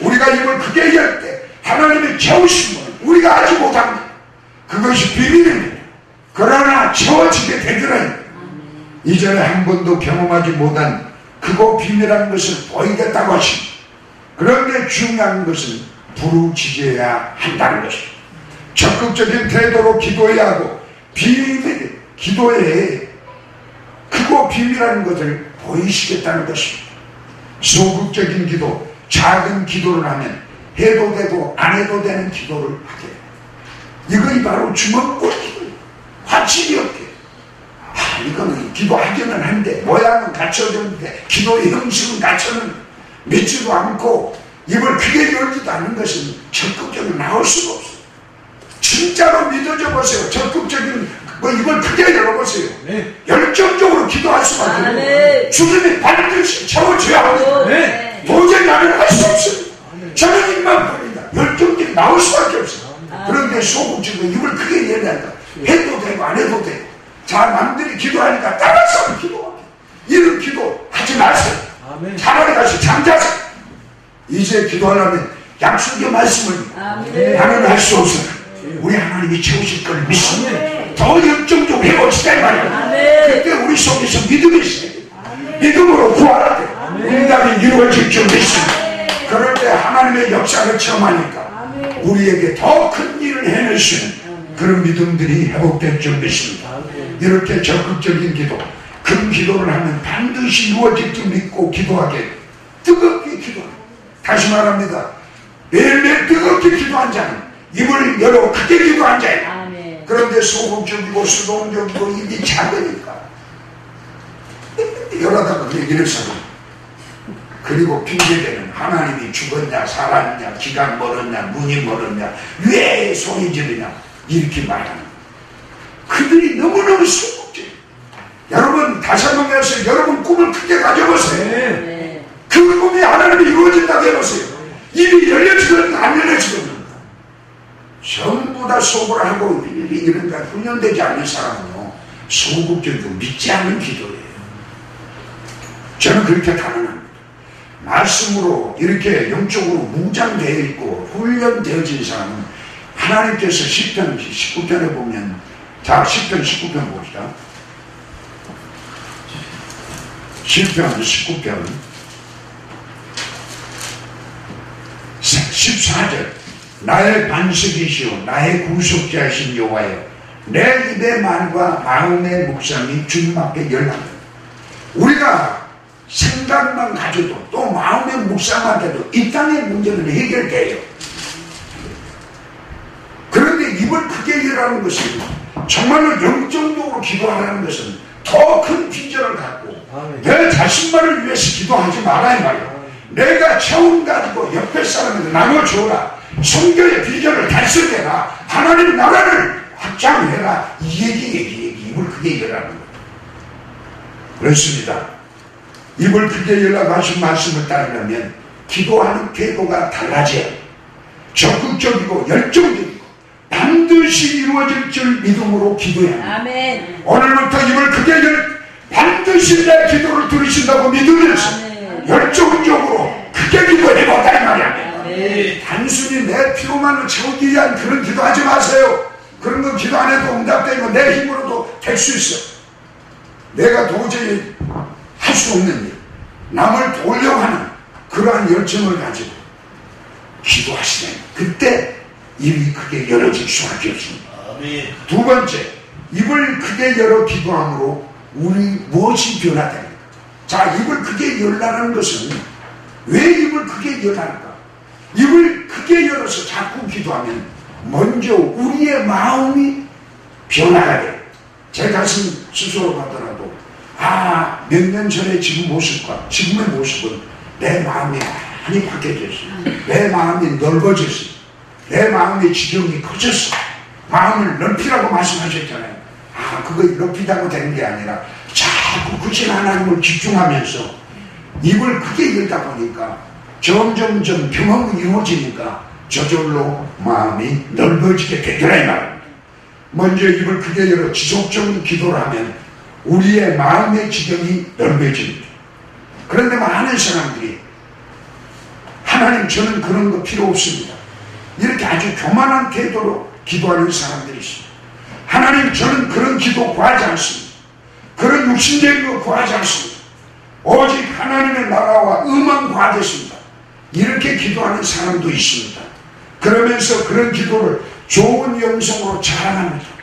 S4: 우리가 입을 크게 열 때 하나님의 채우심을 우리가 알지 못합니다 그것이 비밀입니다 그러나 채워지게 되더라 이전에 한 번도 경험하지 못한 그거 비밀한 것을 보이겠다고 하십니다 그런데 중요한 것은 부르짖어야 한다는 것입니다. 적극적인 태도로 기도해야 하고 비밀 기도에 크고 비밀한 것을 보이시겠다는 것입니다. 소극적인 기도, 작은 기도를 하면 해도 되고 안 해도 되는 기도를 하게. 이것이 바로 기도. 화침이 없게. 아, 이거는 기도하기는 한데 모양은 갖춰졌는데 기도의 형식은 갖춰는 믿지도 않고 입을 크게 열지도 않는 것은 적극적으로 나올 수가 없어요. 진짜로 믿어져 보세요. 적극적인 뭐 입을 크게 열어보세요.
S5: 네.
S4: 열정적으로 기도할 수밖에
S6: 아,
S4: 없어요.
S6: 네.
S4: 주님이 반드시 채워줘야 합니다.
S5: 네.
S4: 도저히 나는 할 수 없어요. 저는 입만 벌린다. 열정적이 나올 수밖에 없어요. 그런데 소극적으로 입을 크게 열려한다. 해도 되고 안 해도 되고. 자, 남들이 기도하니까 따라서 기도하게. 이런 기도 하지 마세요.
S5: 아멘.
S4: 차라리 가서 잠자세요. 이제 기도하려면 약속의 말씀을 나는 할 수 없어요. 우리 하나님이 채우실 걸 믿습니다. 더 열정적으로 해봅시다 이 말이에요. 그때 우리 속에서 믿음이 있어요. 믿음으로 구하라 돼. 응답이 이루어질 줄 믿습니다. 그럴 때 하나님의 역사를 체험하니까 우리에게 더 큰 일을 해내시는 그런 믿음들이 회복될 줄 믿습니다. 이렇게 적극적인 기도, 큰 기도를 하면 반드시 이루어질 줄 믿고 기도하게 뜨겁게 기도합니다. 다시 말합니다. 매일매일 뜨겁게 기도한 자는 입을 열어 크게 기도한 자예요. 그런데 소극적이고 수동적이고 입이 작으니까 *laughs* 열하다가 얘기를 써요. 그리고 핑계대는 하나님이 죽었냐 살았냐 기가 멀었냐 눈이 멀었냐 왜 소리 지르냐 이렇게 말하는 그들이 너무너무 소극적이에요. 여러분 다시 한번 말해서 여러분 꿈을 크게 가져보세요.
S6: 네.
S4: 그 꿈이 하나님이 이루어진다고 해보세요. 입이 열려지거든 안 열려지거든. 전부 다 속으로 하고 이런가 훈련되지 않는 사람은요. 소극적이고 믿지 않는 기도예요. 저는 그렇게 가능합니다. 말씀으로 이렇게 영적으로 무장되어 있고 훈련되어진 사람은 하나님께서 10편, 19편에 보면 자 10편, 19편 봅시다. 10편, 19편. 14절. 나의 반석이시오. 나의 구속자이신 여호와여 내 입의 말과 마음의 묵상이 주님 앞에 열납니다 우리가 생각만 가져도 또 마음의 묵상만 해도 이 땅의 문제는 해결돼요. 그런데 입을 크게 열라는 것은 정말로 영적으로 기도하라는 것은 더 큰 비전을 갖고. 내 자신만을 위해서 기도하지 말아 이 말이야. 내가 체험 가지고 옆에 사람에게 나눠줘라. 성교의 비전을 달성해라. 하나님 나라를 확장해라. 이 얘기 얘기 얘기. 입을 크게 열라는 거야 그렇습니다 입을 크게 열라고 하신 말씀을 따르려면 기도하는 태도가 달라져요 적극적이고 열정적이고 반드시 이루어질 줄 믿음으로 기도해야
S6: 아멘.
S4: 오늘부터 입을 크게 열 반드시 내 기도를 들으신다고 믿으면서
S6: 아멘.
S4: 열정적으로 크게 기도해보다 이 말이야
S6: 네.
S4: 단순히 내 피로만을 채우기 위한 그런 기도하지 마세요 그런 거 기도 안 해도 응답되고 내 힘으로도 될 수 있어 내가 도저히 할 수 없는 일 남을 도우려고 하는 그러한 열정을 가지고 기도하시면 그때 입이 크게 열어질 수밖에 없습니다 두 번째, 입을 크게 열어 기도함으로 우리 무엇이 변화됩니까? 자, 입을 크게 열라는 것은 왜 입을 크게 열할까? 입을 크게 열어서 자꾸 기도하면 먼저 우리의 마음이 변화가 돼요. 제 가슴 스스로 가더라도 아, 몇 년 전에 지금 모습과 지금의 모습은 내 마음이 많이 바뀌어졌어요. 내 마음이 넓어졌어요. 내 마음의 지경이 커졌어. 마음을 넓히라고 말씀하셨잖아요. 아, 그거 높이다고 되는 게 아니라 자꾸 크신 하나님을 집중하면서 입을 크게 열다 보니까 점점점 경험이 이루어지니까 저절로 마음이 넓어지게 되더라 이 말입니다. 먼저 입을 크게 열어 지속적인 기도를 하면 우리의 마음의 지경이 넓어집니다. 그런데 많은 사람들이 하나님 저는 그런 거 필요 없습니다. 이렇게 아주 교만한 태도로 기도하는 사람들이 있습니다. 하나님 저는 그런 기도 구하지 않습니다. 그런 육신적인 거 구하지 않습니다. 오직 하나님의 나라와 의만 구하겠습니다. 이렇게 기도하는 사람도 있습니다. 그러면서 그런 기도를 좋은 영성으로 자랑합니다.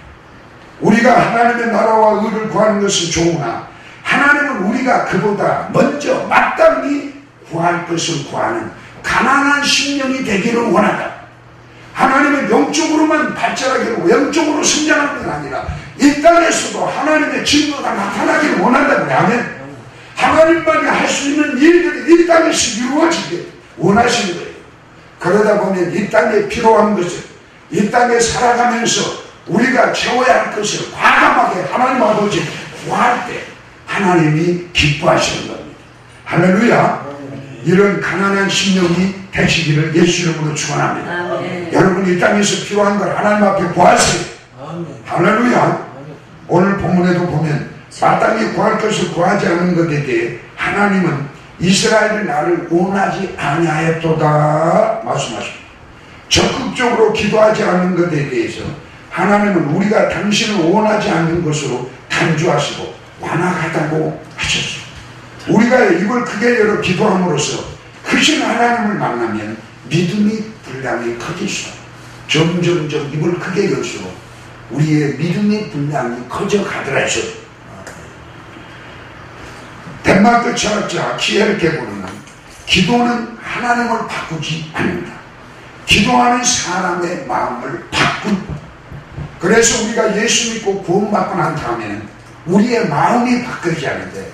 S4: 우리가 하나님의 나라와 의를 구하는 것은 좋으나 하나님은 우리가 그보다 먼저 마땅히 구할 것을 구하는 가난한 심령이 되기를 원한다. 하나님은 영적으로만 발전하기를 영적으로 성장하는 게 아니라 이 땅에서도 하나님의 증거가 나타나기를 원한다고 하면 하나님만이 할 수 있는 일들이 이 땅에서 이루어지게 원하시는 거예요. 그러다 보면 이 땅에 필요한 것을 이 땅에 살아가면서 우리가 채워야 할 것을 과감하게 하나님 아버지 구할 때 하나님이 기뻐하시는 겁니다. 할렐루야. 이런 가난한 심령이 되시기를 예수 이름으로 축원합니다. 여러분 이 땅에서 필요한 걸 하나님 앞에 구하세요. 할렐루야. 오늘 본문에도 보면 마땅히 구할 것을 구하지 않은 것에 대해 하나님은 이스라엘이 나를 원하지 아니하였도다 말씀하십니다. 적극적으로 기도하지 않는 것에 대해서 하나님은 우리가 당신을 원하지 않는 것으로 간주하시고 완악하다고 하셨습니다. 우리가 입을 크게 열어 기도함으로써 크신 하나님을 만나면 믿음이 분량이 커질수록 점점점 입을 크게 열수록 우리의 믿음의 분량이 커져 가더라죠. 덴마크 철학자 키에르케고르는 기도는 하나님을 바꾸지 않는다. 기도하는 사람의 마음을 바꾼다. 그래서 우리가 예수 믿고 구원받고 난 다음에는 우리의 마음이 바뀌지 않는데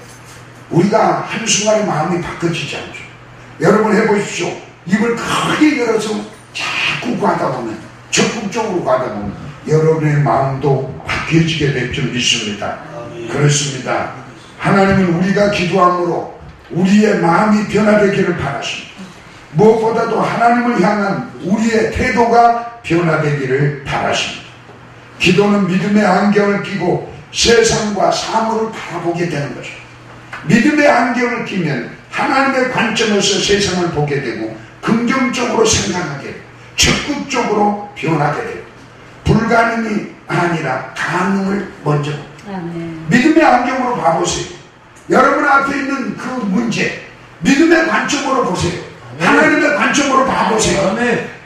S4: 우리가 한순간에 마음이 바뀌지 않죠. 여러분 해보십시오. 입을 크게 열어서 자꾸 가다 보면 적극적으로 가다 보면 여러분의 마음도 바뀌어지게 될 줄 믿습니다. 그렇습니다. 하나님은 우리가 기도함으로 우리의 마음이 변화되기를 바라십니다. 무엇보다도 하나님을 향한 우리의 태도가 변화되기를 바라십니다. 기도는 믿음의 안경을 끼고 세상과 사물을 바라보게 되는 것입니다. 믿음의 안경을 끼면 하나님의 관점에서 세상을 보게 되고 긍정적으로 생각하게 되고 적극적으로 변하게 되고 불가능이 아니라 가능을 먼저 믿음의 안경으로 봐보세요. 여러분 앞에 있는 그 문제 믿음의 관점으로 보세요. 하나님의 관점으로 봐보세요.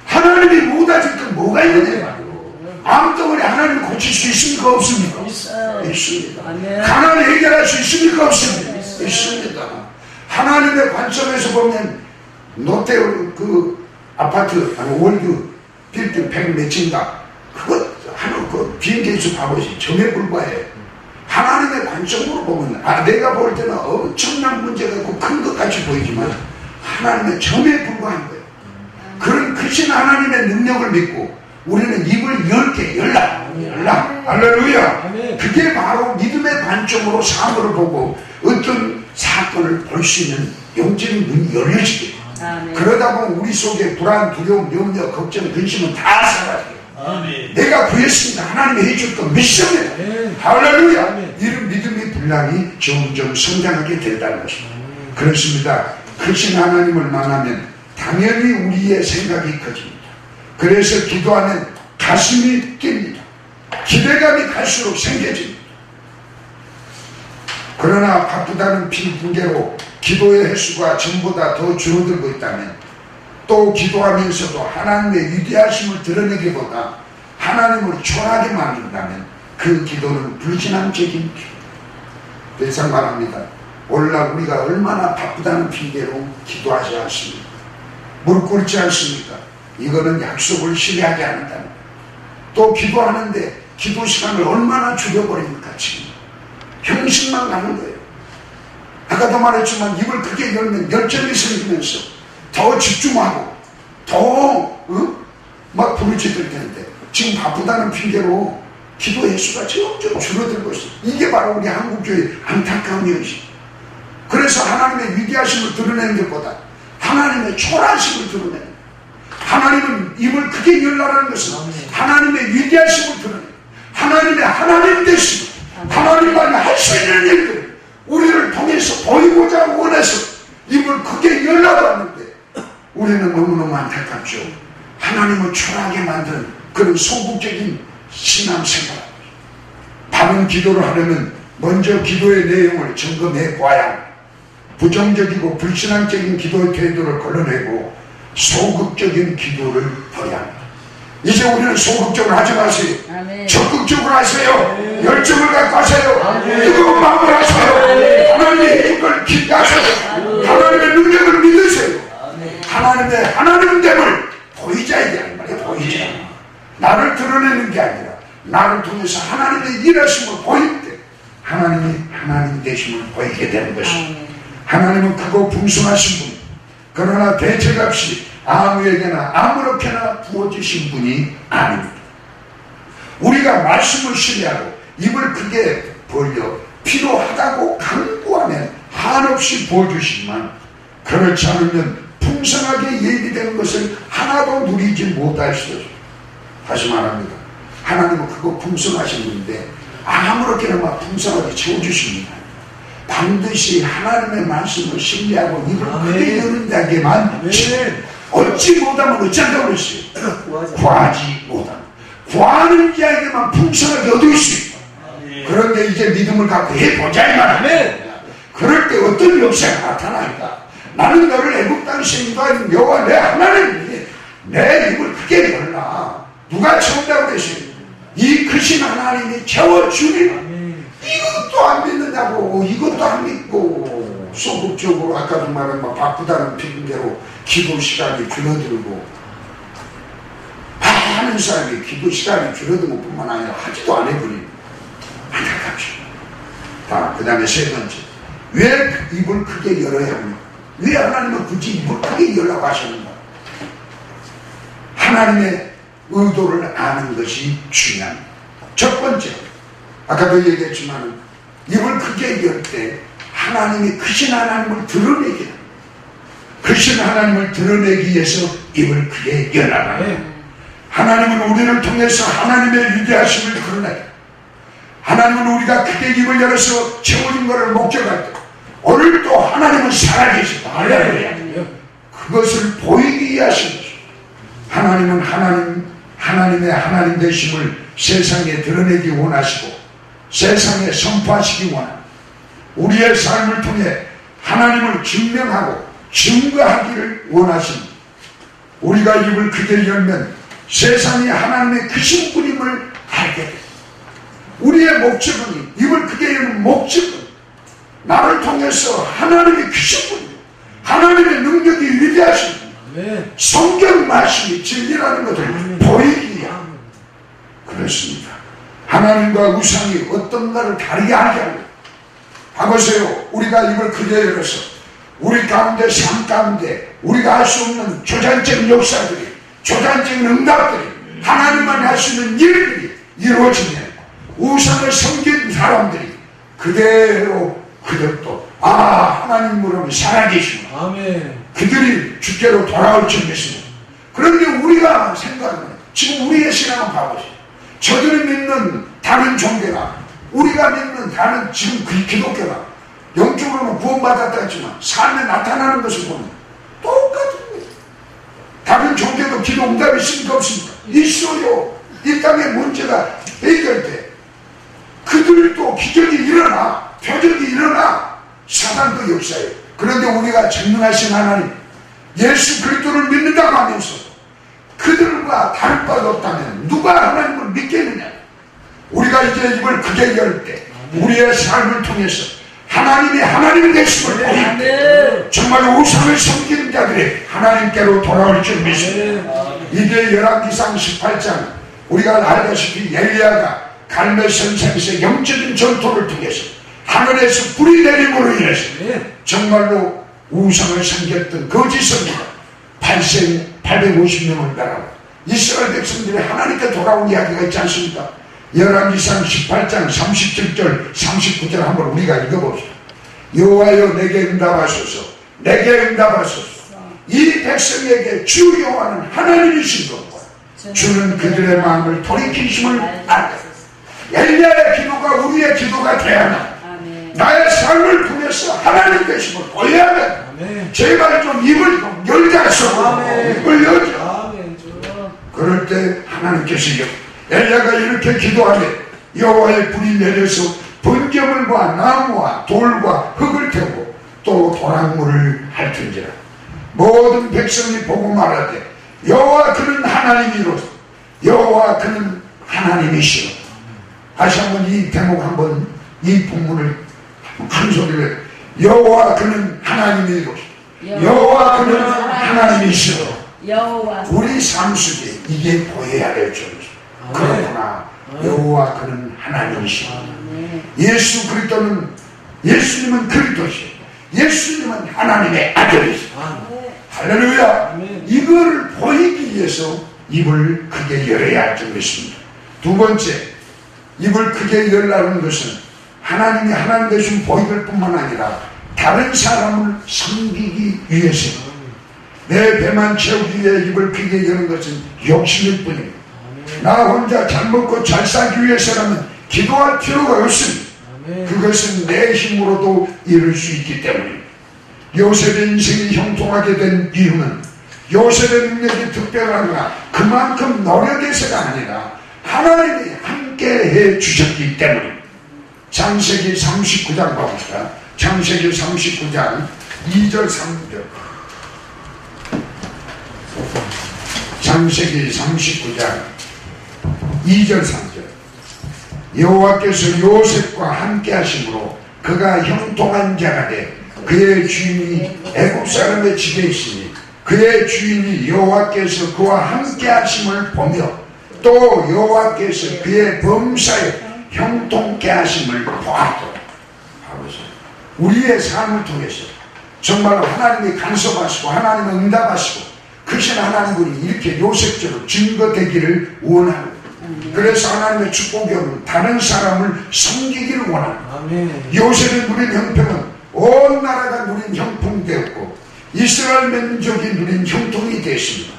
S4: 하나님이 못하실 건 뭐가 있느냐 암덩어리 하나님 고칠 수 있습니까 없습니까? 있습니다. 가난을 해결할 수 있습니까 없습니까? 있습니다. 하나님의 관점에서 보면 롯데 그 아파트 아니 월드 빌딩 100 몇인가 그거 하는 그 비행기에서 봐보시 점에 불과해. 하나님의 관점으로 보면 아 내가 볼 때는 엄청난 문제가 있고 큰 것 같이 보이지만 하나님의 점에 불과한 거예요. 그런 크신 하나님의 능력을 믿고 우리는 입을 열게 열라. 열라. 할렐루야. 그게 바로 믿음의 관점으로 사물을 보고 어떤 사건을 볼 수 있는 영적인 문이 열려지게. 그러다 보면 우리 속에 불안, 두려움, 염려, 걱정, 근심은 다 사라져요. 내가 구했습니다. 하나님이 해줄 건 믿습니다 할렐루야. 이런 믿음의 분량이 점점 성장하게 된다는 것입니다. 그렇습니다. 크신 하나님을 만나면 당연히 우리의 생각이 커집니다 그래서 기도하면 가슴이 뜁니다. 기대감이 갈수록 생겨집니다. 그러나 바쁘다는 핑계로 기도의 횟수가 전보다 더 줄어들고 있다면 또 기도하면서도 하나님의 위대하심을 드러내기보다 하나님을 초라하게 만든다면 그 기도는 불신앙적인 기도. 대상 말합니다. 오늘날 우리가 얼마나 바쁘다는 핑계로 기도하지 않습니까? 무릎 꿇지 않습니까? 이거는 약속을 신뢰하지 않는다는 또 기도하는데 기도 시간을 얼마나 줄여버립니까 지금? 형식만 가는 거예요. 아까도 말했지만 입을 크게 열면 열정이 생기면서 더 집중하고 더막 어? 부르짖을 텐데 지금 바쁘다는 핑계로 기도 횟수가 점점 줄어들고 있어요. 이게 바로 우리 한국교회 안타까운 현실. 그래서 하나님의 위대하심을 드러내는 것보다 하나님의 초라하심을 드러내는 하나님은 입을 크게 열라라는 것은 하나님의 위대하심을 드러내. 하나님의 하나님 되시고 하나님만이 할 수 있는 일들 우리를 통해서 보이고자 원해서 입을 크게 열라고 하는데 우리는 너무너무 안타깝죠. 하나님을 초라하게 만든 그런 소극적인 신앙생활. 바른 기도를 하려면 먼저 기도의 내용을 점검해 봐야 부정적이고 불신앙적인 기도의 태도를 걸러내고 소극적인 기도를 버려야 합니다. 이제 우리는 소극적으로 하지 마세요.
S5: 아멘.
S4: 적극적으로 하세요. 열정을 갖고 하세요. 뜨거운 마음을 하세요. 해준 걸 기대하세요. 하나님의 능력을 믿으세요. 하나님의 하나님 됨을 보이자 이게 말이야 보이자. 나를 드러내는 게 아니라 나를 통해서 하나님의 일하심을 보일 때 하나님이 하나님 되심을 보이게 되는 것입니다. 하나님은 크고 풍성하신 분 그러나 대책없이 아무에게나 아무렇게나 부어주신 분이 아닙니다. 우리가 말씀을 신뢰하고 입을 크게 벌려 필요하다고 강구하면 한없이 부어주시지만 그렇지 않으면 풍성하게 예비된 것을 하나도 누리지 있어요. 다시 말합니다. 하나님은 그거 풍성하신 분인데 아무렇게나 막 풍성하게 채워주십니다. 반드시 하나님의 말씀을 신뢰하고 입을 크게 여는 자에게만 얻지 못하면 어찌한다고 그랬어요. *coughs* 구하지 못하면 구하는 자에게만 풍성하게 얻을 수 있다. 그런데 이제 믿음을 갖고 해보자 이 말이야. 그럴 때 어떤 역사가 나타나니까 나는 너를 애국 땅에서 인도하는 여호와 내 하나님이 내 입을 크게 열라. 누가 채운다고 그랬어요? 이 크신 하나님이 채워주리라. 이것도 안 믿는다고 이것도 안 믿고 소극적으로 아까도 말한 막 바쁘다는 핑계로 기도 시간이 줄어들고 많은 사람이 기도 시간이 줄어든 것뿐만 아니라 하지도 안 해버리는 안타깝죠. 자, 그 다음에 세 번째. 왜 입을 크게 열어야 합니까? 왜 하나님은 굳이 입을 크게 열라고 하셨는가? 하나님의 의도를 아는 것이 중요합니다. 첫 번째, 아까도 얘기했지만 입을 크게 열 때 하나님이 크신 하나님을 합니다. 크신 하나님을 드러내기 위해서 입을 크게 열어라. 하나님은 우리를 통해서 하나님의 위대하심을 드러내게 하나님은 우리가 크게 입을 열어서 채워진 것을 목적할 때 오늘도 하나님은 살아계시다. 할렐루야. 그것을 보이기 위해 하신 것입니다. 하나님은 하나님, 하나님의 하나님 되심을 세상에 드러내기 원하시고 세상에 선포하시기 원합니다. 우리의 삶을 통해 하나님을 증명하고 증거하기를 원하십니다. 우리가 입을 크게 열면 세상이 하나님의 크신 분임을 알게 됩니다. 우리의 목적은 입을 크게 여는 목적은 나를 통해서 하나님의 크신 분이에요. 하나님의 능력이 위대하신 분. 성경 말씀이 진리라는 것을 보이기 위한 그렇습니다. 하나님과 우상이 어떤가를 다르게 하게 합니다. 봐보세요. 우리가 입을 크게 열어서 우리 가운데 삶 가운데 우리가 할 수 없는 조장적인 역사들이 조장적인 응답들이 하나님만 할 수 있는 일들이 이루어지면 우상을 섬긴 사람들이 그대로 그들도 아 하나님으로 살아계시고
S6: 아멘.
S4: 그들이 주께로 돌아올 줄 믿습니다. 그런데 우리가 생각하면 지금 우리의 신앙을 봐보세요. 저들이 믿는 다른 종교나 우리가 믿는 다른 지금 그 기독교나 영적으로는 구원받았다 했지만 삶에 나타나는 것을 보면 똑같은 거예요. 다른 종교도 기도 응답이 있습니까 없습니까? 있어요. 이 땅의 문제가 해결돼. 그들도 기적이 일어나 표적이 일어나 사단도 역사예요. 그런데 우리가 전능하신 하나님 예수 그리스도를 믿는다고 하면서 그들과 다를 바가 없다면 누가 하나님을 믿겠느냐? 우리가 이제 입을 크게 열 때 우리의 삶을 통해서 하나님이 하나님이 되심을 보일 때 정말 우상을 섬기는 자들이 하나님께로 돌아올 줄 믿습니다. 이게 열왕기상 18장 우리가 알다시피 엘리야가 갈멜 선상에서 영적인 전투를 통해서 하늘에서 불이 내림으로 인해서 정말로 우상을 섬겼던 거짓 선지가 8세 850명을 따라 이스라엘 백성들이 하나님께 돌아온 이야기가 있지 않습니까? 열왕기상 18장 37절 39절 한번 우리가 읽어봅시다. 여호와여 내게 응답하소서 내게 응답하소서 이 백성에게 주 여호와는 하나님이신 것과 주는 그들의 마음을 돌이키심을 알다. 엘리야의 기도가 우리의 기도가 돼야 한다. 나의 삶을 통해서 하나님 되심을 보여야 돼. 제발 좀 입을 좀 열자 서. 입을 열자.
S6: 아멘.
S4: 그럴 때 하나님께서 여- 엘리야가 이렇게 기도하면 여호와의 불이 내려서 번개물과 나무와 돌과 흙을 태우고 또 도랑물을 핥은지라. 모든 백성이 보고 말하되 여호와 그는 하나님이로 여호와 그는 하나님이시오. 다시 한번 이 대목 한번 이 본문을 한 소리를 여호와 그는 하나님이로 여호와 그는 하나님이시오
S2: 여호와
S4: 우리 삶 속에 이게 보여야 될 줄이죠. 그렇구나. 여호와 그는 하나님이시오. 예수 그리스도는 예수님은 그리스도시오. 예수님은 하나님의 아들이시오. 할렐루야. 이거를 보이기 위해서 입을 크게 열어야 할 줄 믿습니다. 두 번째, 입을 크게 열라는 것은 하나님이 하나님 대신 보이길 뿐만 아니라 다른 사람을 섬기기 위해서입니다. 내 배만 채우기 위해 입을 크게 여는 것은 욕심일 뿐입니다. 나 혼자 잘 먹고 잘 살기 위해서라면 기도할 필요가 없습니다. 그것은 내 힘으로도 이룰 수 있기 때문입니다. 요셉의 인생이 형통하게 된 이유는 요셉의 능력이 특별하거나 그만큼 노력해서가 아니라 하나님이 함께 해 주셨기 때문입니다. 창세기 39장 봅시다. 창세기 39장 2절 3절 창세기 39장 2절 3절 여호와께서 요셉과 함께 하심으로 그가 형통한 자가 돼 그의 주인이 애굽 사람의 집에 있으니 그의 주인이 여호와께서 그와 함께 하심을 보며 또 여호와께서 그의 범사에 형통케 하심을 보았더라 하면서 우리의 삶을 통해서 정말 하나님이 간섭하시고 하나님의 응답하시고 크신 하나님분이 이렇게 요셉처럼 증거되기를 원하는 그래서 하나님의 축복이 없는 다른 사람을 섬기기를 원하는 요셉의 누린 형편은 온 나라가 누린 형통되었고 이스라엘 민족이 누린 형통이 되었습니다.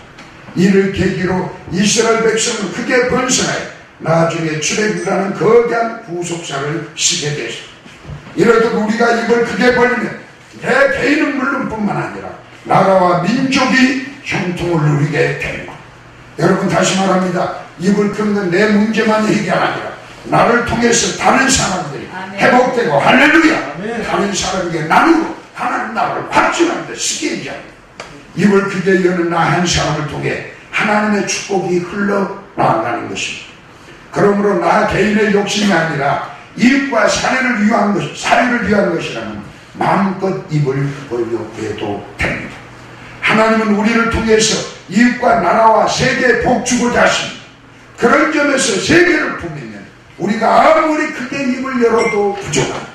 S4: 이를 계기로 이스라엘 백성은 크게 번성하여 나중에 출애굽이라는 거대한 구속사를 쓰게 되었습니다. 이러듯 우리가 입을 크게 벌리면 내 개인은 물론뿐만 아니라 나라와 민족이 형통을 누리게 됩니다. 여러분 다시 말합니다. 입을 끊는 내 문제만 해결 아니라 나를 통해서 다른 사람들이 회복되고 할렐루야 다른 사람에게 나누고 하나님 나라를 확증하는 데 쓰게 하는 입을 크게 여는 나 한 사람을 통해 하나님의 축복이 흘러나가는 것입니다. 그러므로 나 개인의 욕심이 아니라 이웃과 사례를 위한 것, 사례를 위한 것이라면 마음껏 입을 벌려해도 됩니다. 하나님은 우리를 통해서 이웃과 나라와 세계에 복주고자 하십니다. 그런 점에서 세계를 보면 우리가 아무리 크게 입을 열어도 부족합니다.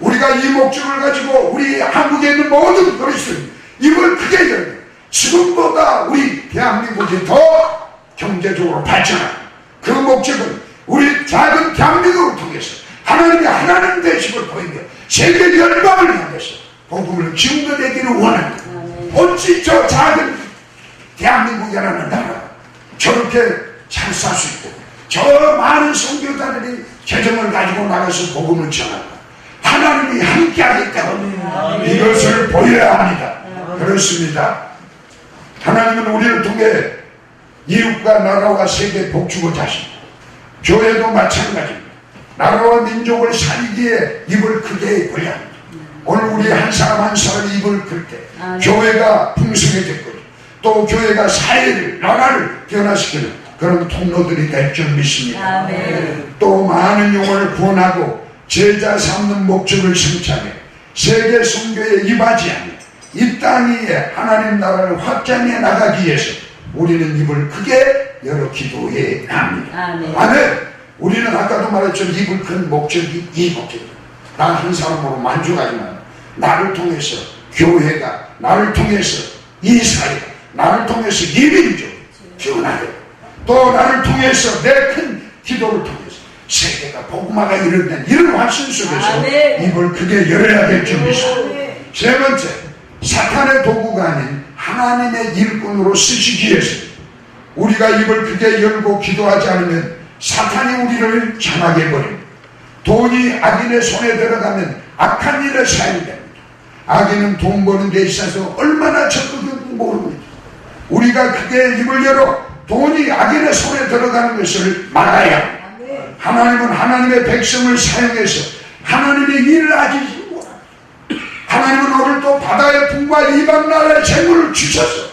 S4: 우리가 이 목적을 가지고 우리 한국에 있는 모든 그리스도인 입을 크게 열면 지금보다 우리 대한민국이 더 경제적으로 발전하고 그 목적은 우리 작은 대한민국을 통해서 하나님의 하나님 되심을 보이며 세계 열방을 향해서 복음을 증거되기를 원합니다. 어찌 저 작은 대한민국이라는 나라가 저렇게 잘 살 수 있고 저 많은 선교사들이 재정을 가지고 나가서 복음을 전한다. 하나님이 함께하기 때문에 이것을 보여야 합니다. 그렇습니다. 하나님은 우리를 통해 이웃과 나라와 세계 복주고자 하십니다. 교회도 마찬가지입니다. 나라와 민족을 살기에 입을 크게 벌려야 합니다. 오늘 우리 한 사람 한 사람이 입을 클때 교회가 풍성해질 거죠. 또 교회가 사회를 나라를 변화시키는 그런 통로들이 될 줄 믿습니다.
S2: 아멘.
S4: 또 많은 영혼을 구원하고 제자 삼는 목적을 성취하며 세계 선교에 임하지하며 이 땅 위에 하나님 나라를 확장해 나가기 위해서 우리는 입을 크게 열어 기도해야 합니다.
S2: 아멘.
S4: 아멘. 우리는 아까도 말했지만 입을 큰 목적이 이 목적입니다. 나 한 사람으로 만족하지만 나를 통해서 교회가 나를 통해서 이 사회가 나를 통해서 이 민족 변화되고 또 나를 통해서 내 큰 기도를 통해서 세계가 복음화가 이루어진 이런 환신 속에서
S2: 아멘.
S4: 입을 크게 열어야 될줄 믿습니다. 세 번째, 사탄의 도구가 아닌 하나님의 일꾼으로 쓰시기 위해서 우리가 입을 크게 열고 기도하지 않으면 사탄이 우리를 장하게 버립니다. 돈이 악인의 손에 들어가면 악한 일에 사용됩니다. 악인은 돈 버는 데 있어서 얼마나 적극인지 모릅니다. 우리가 크게 입을 열어 돈이 악인의 손에 들어가는 것을 막아야 합니다. 하나님은 하나님의 백성을 사용해서 하나님의 일을 아직. 하나님은 오늘도 바다의 풍과 이방 나라의 재물을 주셔서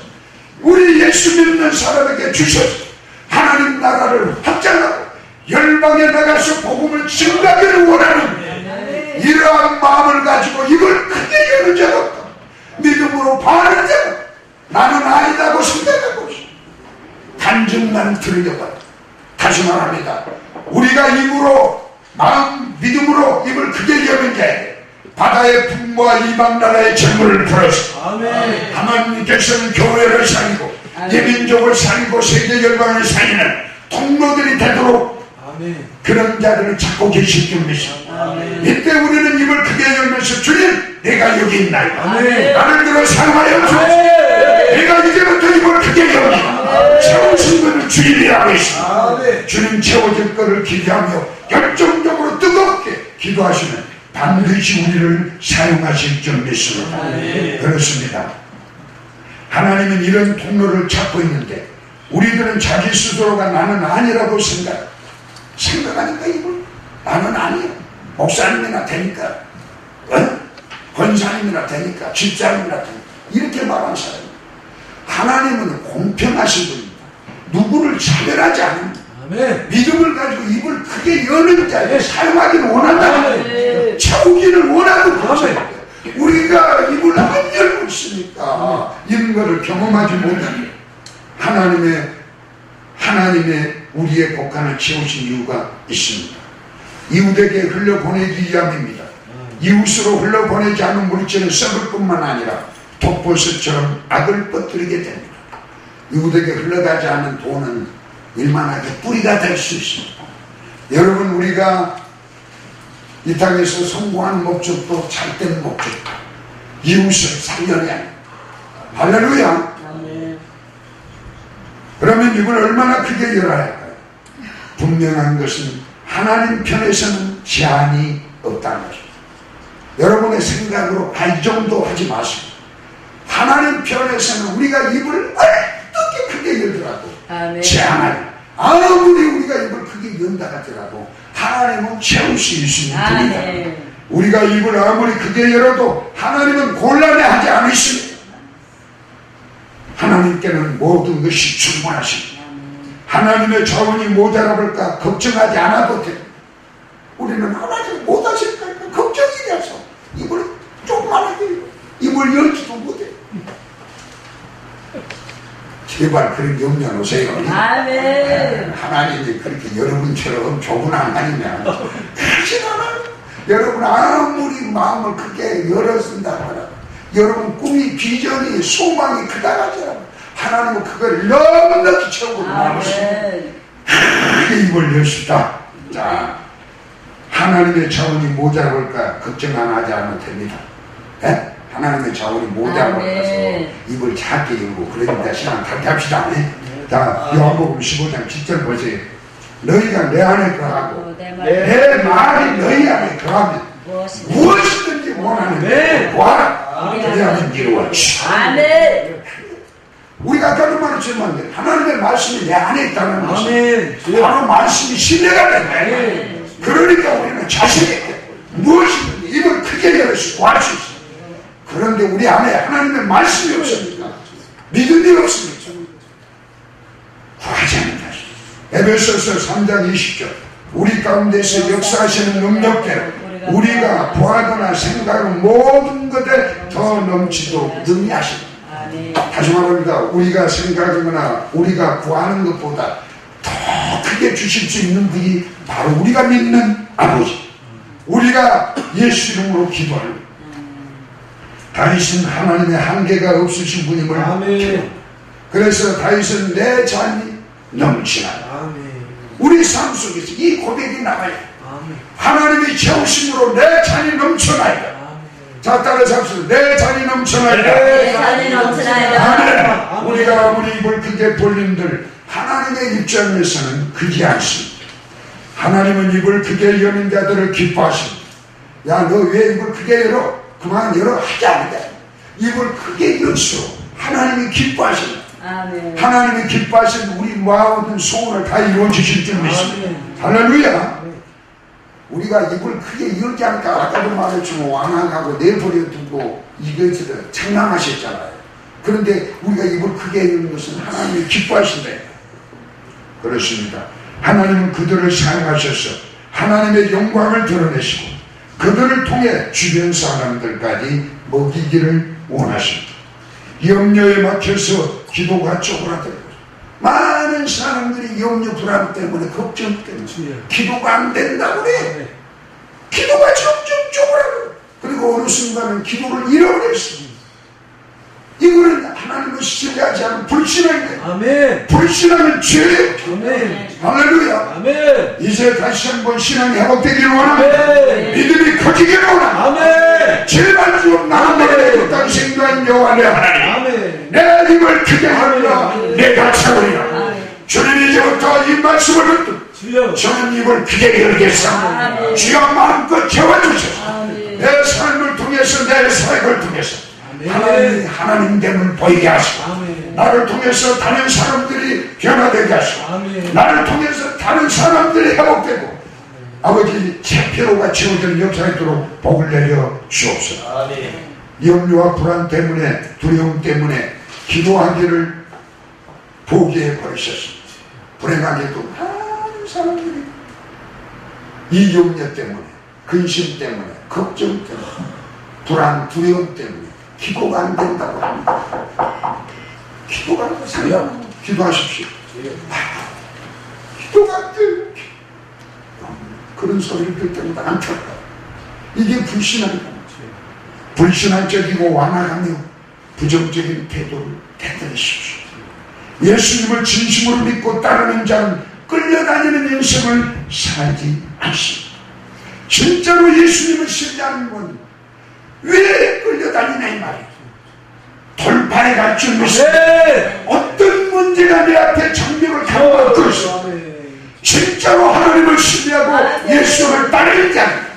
S4: 우리 예수 믿는 사람에게 주셔서 하나님 나라를 확장하고 열방에 나가서 복음을 증가하기를 원하는 이러한 마음을 가지고 입을 크게 여는 자가 없다. 믿음으로 바라는 자가 나는 아니다고 생각하고 있어. 단증만 들려봐. 다시 말합니다. 우리가 입으로 마음 믿음으로 입을 크게 여는 게 바다의 풍과 이방 나라의 재물을 풀어서 하나님께서는 교회를 살리고 예민족을 살리고 세계 열방을 살리는 통로들이 되도록 그런 자들을 찾고 계실 줄 믿습니다. 이때 우리는 입을 크게 열면서 주님 내가 여기 있나이다. 나를 들어 사용하여 주옵소서. 내가 이제부터 입을 크게 열니다 채우신 분은 주님이라고 했습니다. 주님 채워질 것을 기대하며 열정적으로 뜨겁게 기도하시면 반드시 우리를 사용하실 줄 믿습니다. 그렇습니다. 하나님은 이런 통로를 찾고 있는데 우리들은 자기 스스로가 나는 아니라고 생각 생각하니까 이걸 나는 아니야 목사님이나 되니까 어? 권사님이나 되니까 집사님이나 되니까 이렇게 말하는 사람이 하나님은 공평하신 분입니다 누구를 차별하지 않습 니다 믿음을 가지고 입을 크게 여는 자에 사용하기를 원한다 채우기를 원하는 것입니다 우리가 입을 안 열고 있으니까 이런 것을 경험하지 못합니다 하나님의 하나님의 우리의 복한을 채우신 이유가 있습니다. 이웃에게 흘려보내기 위함입니다. 이웃으로 흘려보내지 않은 물질은 썩을 뿐만 아니라 독버섯처럼 악을 뻗들게 됩니다. 이웃에게 흘러가지 않은 돈은 일만하게 뿌리가 될 수 있습니다. 여러분 우리가 이 땅에서 성공하는 목적도 잘된 목적도 이웃을 살려내야 합니다. 할렐루야 그러면 이걸 얼마나 크게 열어야 할까요? 분명한 것은 하나님 편에서는 제한이 없다는 것입니다. 여러분의 생각으로 아, 이 정도 하지 마시고 하나님 편에서는 우리가 입을 어떻게 크게 열더라도 제한을 아무리 우리가 입을 크게 연다 하더라도 하나님은 채울 수 됩니다.
S2: 아멘.
S4: 우리가 입을 아무리 크게 열어도 하나님은 곤란해하지 않으십니다. 하나님께는 모든 것이 충분하십니다. 하나님의 자원이 모자라 볼까 걱정하지 않아도 됩니다. 우리는 하나님 못하실까 걱정이 돼서 입을 조그만하게 입을 열지도 못해. 제발 그런 염려 놓으세요.
S2: 아멘.
S4: 하나님이 그렇게 여러분처럼 좁은 하나님이야. 않아요. 여러분 아무리 마음을 크게 열었습니다 여러분 꿈이 비전이 소망이 크다 하더라도 하나님은 그걸 넉넉히 채우고 나누시고 입을 여시다. 자, 하나님의 자원이 모자랄까 걱정 안 하지 않으면 됩니다. 예? 하나님의 자원이 모자랄까 해서
S2: 아멘.
S4: 입을 작게 열고 그러니까 시간 그렇게 합시다. 예? 자, 요한복음 15장 7절 보세요. 너희가 내 안에 거하고
S2: 어, 내 말.
S4: 내 말이 너희 안에 거하면
S2: 무엇이든
S4: 무엇이든지 원하는 대로 구하라. 그래야만 이루어지.
S2: 아멘.
S4: 우리가 아까 그 말을 질문한데 하나님의 말씀이 내 안에 있다는 것은
S5: 아멘.
S4: 바로 말씀이 신뢰가 된다. 그러니까 우리는 자신 있게 무엇이든 입을 크게 열어서 구할 수 있어. 그런데 우리 안에 하나님의 말씀이 없으니까 믿음이 없으니까 구하지 않는 것이. 에베소서 3장 20절 우리 가운데서 역사하시는 능력대로 우리가 구하거나 생각하는 모든 것에 더 넘치도록 능히하시다.
S2: 아멘.
S4: 다시 말합니다. 우리가 생각하거나 우리가 구하는 것보다 더 크게 주실 수 있는 분이 바로 우리가 믿는 아버지. 우리가 예수 이름으로 기도하는 다윗은 하나님의 한계가 없으신 분임을
S5: 아멘.
S4: 그래서 다윗은 내 잔이 넘치나
S5: 아멘.
S4: 우리 삶 속에서 이 고백이 나와요.
S5: 아멘.
S4: 하나님이 채우심으로 내 잔이 넘쳐나이다. 자 따라서 합시다. 내 잔이 넘쳐나이다.
S2: 내 잔이 넘치나이다.
S4: 아멘. 우리가 아무리 입을 크게 벌린들 하나님의 입장에서는 그지 않습니다. 하나님은 입을 크게 여는 자들을 기뻐하십니다. 야, 너 왜 입을 크게 열어? 그만 열어 하지 않는다. 입을 크게 열수록 하나님이 기뻐하십니다.
S2: 아멘.
S4: 하나님이 기뻐하신 우리 모든 소원을 다 이루어주실 줄 믿습니다. 할렐루야. 우리가 입을 크게 열지 않을까 아까도 말했지만 완화하고 내버려 두고 이것을 청량하셨잖아요. 그런데 우리가 입을 크게 여는 것은 하나님이 기뻐하신다. 그렇습니다. 하나님은 그들을 사용하셔서 하나님의 영광을 드러내시고 그들을 통해 주변 사람들까지 먹이기를 원하십니다. 염려에 막혀서 기도가 쪼그라들고 많은 사람들이 염려 불안 때문에 걱정 때문에 기도가 안 된다고 그래. 기도가 점점 쪼그라들고 그리고 어느 순간은 기도를 잃어버렸습니다. 이거는 하나님을 신뢰하지 않은 불신앙이에요.
S5: 아멘.
S4: 불신앙은 죄예요.
S5: 아멘.
S4: 할렐루야.
S5: 아멘.
S4: 이제 다시 한번 신앙이 회복되기를 원합니다.
S5: 아멘.
S4: 믿음이 커지기를 원합니다.
S5: 아멘.
S4: 제발 좀 나만의 그 당신과 여호와의 하나님
S5: 아멘.
S4: 내 힘을 크게 하리라 내가 차리라
S2: 아멘.
S4: 주님 이제부터 이 말씀을 듣고. 저는 입을 크게
S2: 아멘.
S4: 주여 마음껏 채워주셔서
S2: 아멘.
S4: 내 삶을 통해서 내 사역을 통해서. 하나님 하나님 됨을 보이게 하시고
S5: 아멘.
S4: 나를 통해서 다른 사람들이 변화되게 하시고
S5: 아멘.
S4: 나를 통해서 다른 사람들이 회복되고 아버지 제피로가 채워지는 역사 있도록 복을 내려 주옵소서. 염려와 불안 때문에 두려움 때문에 기도하기를 포기해 버리셨습니다. 불행하게도 많은 사람들이 이 염려 때문에 근심 때문에 걱정 때문에 불안 두려움 때문에 기도가 안 된다고 합니다. 기도가 안 돼요. 기도하십시오. 아, 기도가 안 돼요. 그런 소리를 들 때마다 안타까워. 이게 불신앙이다. 불신앙적이고 완악하며 부정적인 태도를 되돌리십시오. 예수님을 진심으로 믿고 따르는 자는 끌려다니는 인생을 살지 않습니다. 진짜로 예수님을 신뢰하는 건 왜 끌려다니나 이 말이에요. 돌파해 갈줄 믿습니다.
S5: 아멘.
S4: 어떤 문제가 내 앞에 장벽을 가로막고 있어.
S5: 아멘.
S4: 진짜로 하나님을 신뢰하고
S2: 알았어요.
S4: 예수를 따르는 자는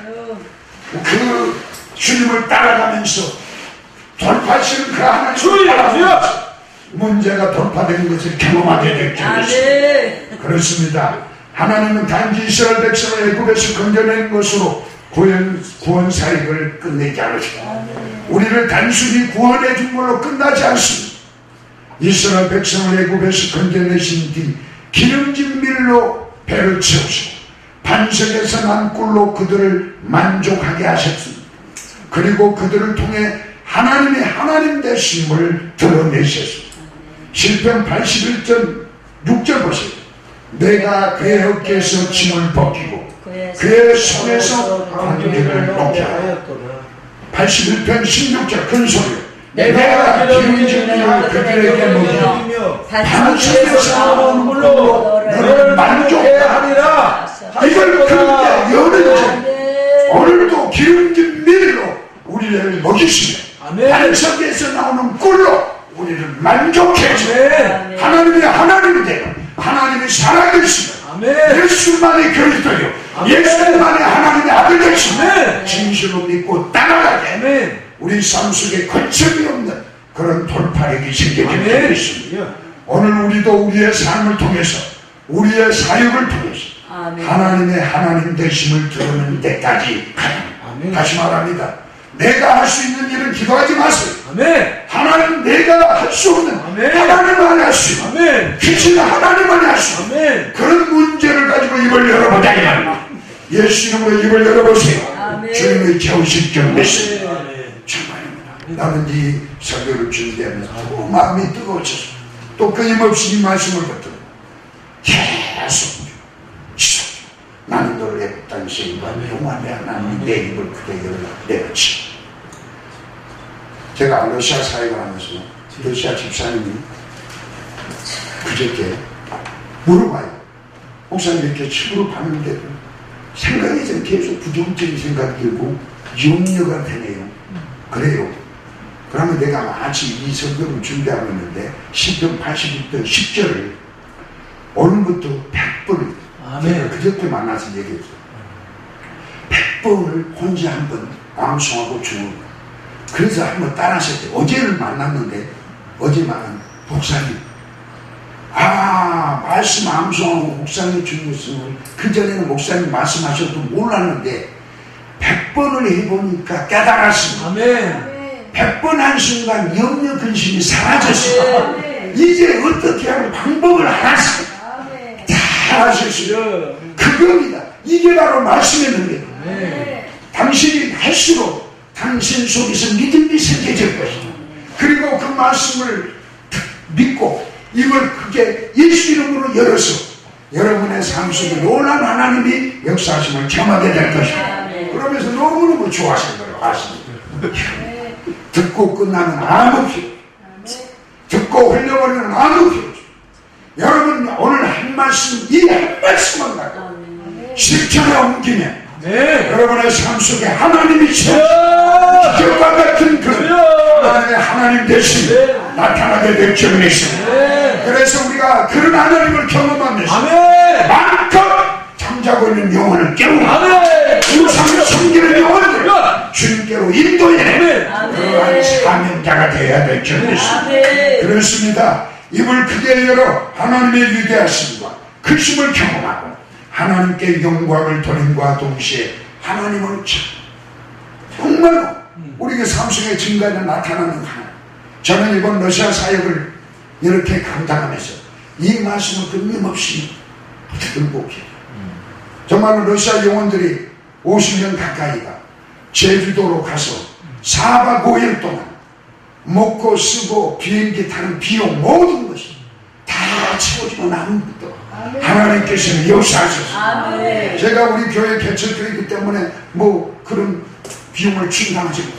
S4: 그 주님을 따라가면서 돌파하시는 그 하나님을 따라가면서 문제가 돌파되는 것을 경험하게 될 줄입니다.
S2: 아멘.
S4: 그렇습니다. 하나님은 단지 이스라엘 백성을 애굽에서 건져낸 것으로 구원, 구원 사역을 끝내지 않으시고 우리를 단순히 구원해 준 걸로 끝나지 않습니다. 이스라엘 백성을 애굽에서 건져내신 뒤 기름진 밀로 배를 채우시고 반석에서 난 꿀로 그들을 만족하게 하셨습니다. 그리고 그들을 통해 하나님의 하나님 되심을 드러내셨습니다. 실편 81전 6절 보세요. 내가 그의 어깨에서 짐을 벗기고 그의 손에서 관계를 놓게 하라. 81편 16절 큰 소리요. 내가 기름진 물을 그들에게 먹이고 반석에서 나오는 꿀로 너를 만족하게
S5: 하리라.
S4: 이걸 그렇게 여는 자
S2: 아멘.
S4: 오늘도 기름진 밀로 우리를 먹이시며. 반석에서 나오는 꿀로 우리를 만족해
S5: 아멘.
S4: 하나님이 하나님이 되고 하나님이 살아계시며. 예수만의 그리스도요
S5: 아멘.
S4: 예수만의 하나님의 아들
S5: 아멘.
S4: 진실로 믿고 따라가게
S5: 아멘.
S4: 우리 삶 속에 거점이 없는 그런 돌파력이
S5: 아멘.
S4: 믿습니다 오늘 우리도 우리의 삶을 통해서 우리의 사역을 통해서
S2: 아멘.
S4: 하나님의 하나님 되심을 드러내는 데까지 가요. 다시 말합니다. 내가 할 수 있는 일은 기도하지 마세요.
S5: 아멘.
S4: 하나님 내가 할 수 없는
S5: 아멘.
S4: 하나님만 할수 있는
S5: 아멘.
S4: 귀신 하나님만 할수 있는
S5: 아멘.
S4: 그런 문제를 가지고 입을 열어보자 이 말입니다. 예수 이름으로 입을 열어보세요.
S2: 아멘.
S4: 주님의 믿습니다.
S5: 아멘.
S4: 정말입니다. 나는 이 설교를 준비하면서 또 마음이 뜨거워져서 또 끊임없이 이 말씀을 듣고 계속 나는 너를 애국단 생과 영원의 하나님 내 입을 크게 열어. 내어치. 제가 러시아 사역을 하면서 러시아 집사님이 그저께 물어봐요. 목사님 이렇게 집으로 봤는데도 생각이 좀 계속 부정적인 생각이 들고 염려가 되네요. 그래요. 그러면 내가 마치 이 설교를 준비하고 있는데 10편 81편 10절을 오늘부터 100번을
S5: 아멘.
S4: 제가 그저께 만나서 얘기했어요 100번을 혼자 한 번 암송하고 주는 거예요 그래서 한번 따라하셨대요 어제를 만났는데 어제 만난 목사님 아 말씀 암송하고 목사님 준 것을 그전에는 목사님 말씀하셔도 몰랐는데 100번을 해보니까 깨달았습니다.
S5: 아멘.
S4: 100번 한 순간 염려 근심이 사라졌어요. 이제 어떻게 하는 방법을 알았어요. 다 아셨어요. 그겁니다. 이게 바로 말씀의 능력. 당신이 할수록 당신 속에서 믿음이 생겨질 것이다. 그리고 그 말씀을 믿고 이걸 크게 예수 이름으로 열어서 여러분의 삶 속에 놀란 하나님이 역사하심을 경험하게 될 것이다. 그러면서 너무너무 좋아하시는 거예요. 아십니까? 듣고 끝나면 아무 필요 듣고 흘려버리는 아무 없어요. 여러분 오늘 한 말씀 이 한 말씀만 가지고 실천에 옮기면
S5: 네.
S4: 여러분의 삶 속에 하나님이 참
S5: 야!
S4: 기적과 같은 그 하나님의 하나님 대신
S5: 네.
S4: 나타나게 될 줄을 있습니다. 그래서 우리가 그런 하나님을 경험하면서
S5: 아멘.
S4: 마음껏 잠자고 있는 영혼을 깨우고. 우상을 섬기는 영혼을
S5: 야!
S4: 주님께로 인도해. 그러한 사명자가 되어야 될 줄을 믿습니다. 그렇습니다. 입을 크게 열어 하나님의 위대하심과 크심을 경험하고 하나님께 영광을 돌림과 동시에 하나님을 참- 정말로 우리의 삶 속에 증가에 나타나는 하나님. 저는 이번 러시아 사역을 이렇게 감당하면서 이 말씀을 끊임없이 들고 계요 정말로 러시아 영혼들이 50년 가까이가 제주도로 가서 4박 5일 동안 먹고 쓰고 비행기 타는 비용 모든 것이 다 채워지고 남은 것도 하나님께서는 역사하셨습니다.
S2: 아멘.
S4: 제가 우리 교회 개척교회이기 때문에 뭐 그런 비용을 충당하지 못해요.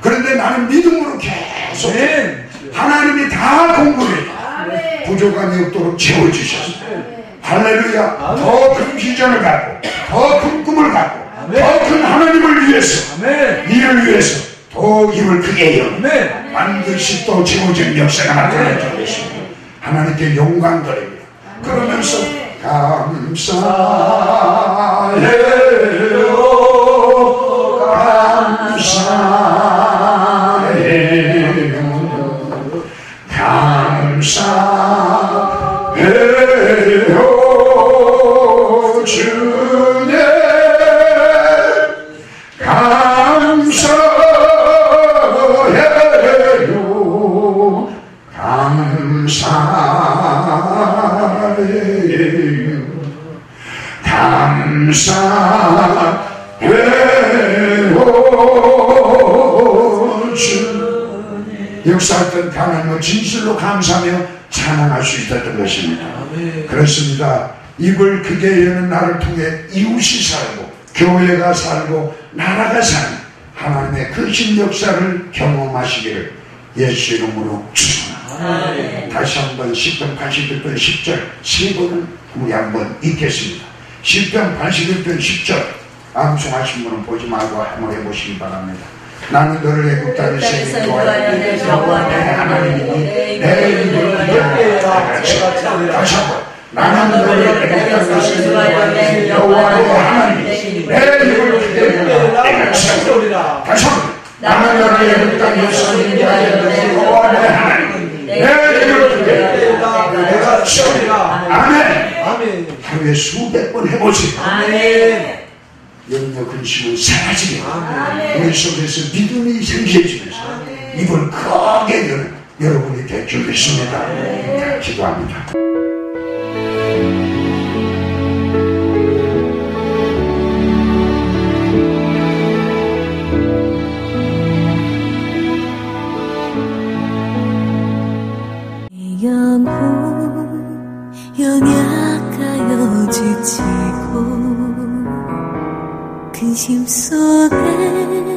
S4: 그런데 나는 믿음으로 계속
S5: 아멘.
S4: 하나님이 다 공급해 부족함이 없도록 채워주셨어요. 할렐루야. 더 큰 비전을 갖고 더 큰 꿈을 갖고. 더 큰 하나님을 위해서
S5: 아멘.
S4: 일을 위해서 더 입을 크게 열
S5: 아멘.
S4: 반드시 또 채워진 역사가 나타날 줄 믿습니다. 하나님께 영광 드립니다. 그러면서 감사해 역사했던 하나님을 진실로 감사하며 찬양할 수 있었던 것입니다. 그렇습니다. 입을 크게 여는 나를 통해 이웃이 살고 교회가 살고 나라가 사는 하나님의 크신 역사를 경험하시기를 예수 이름으로 축원합니다. 다시 한번 10편 81편 10절 세 번은 우리 한번 읽겠습니다. 10편 81편 10절 암송하신 분은 보지 말고 한번 해보시기 바랍니다. 나는 너를 애국 땅에서 인도하여 내 여호와 내 하나님이니 내 이름을 기억해 다시 한번 나는 너를 애국 땅에서 인도하여 내 여호와 내 하나님이니 내 이름을 기억해 다시 한번 다시 한번 나는 너를 애국 땅에서 인도하여 내 여호와 내 하나님이니 내 이름을 기억해
S5: 내가 치우리라.
S4: 아멘
S5: 아멘.
S4: 하루에 수백 번 해보세요
S2: 아멘.
S4: 염려 근심은 사라지게 우리 속에서 믿음이 생겨지면서 입을 크게 여는 여러분이 될줄 믿습니다. 자, 기도합니다
S3: 지치고 근심 속에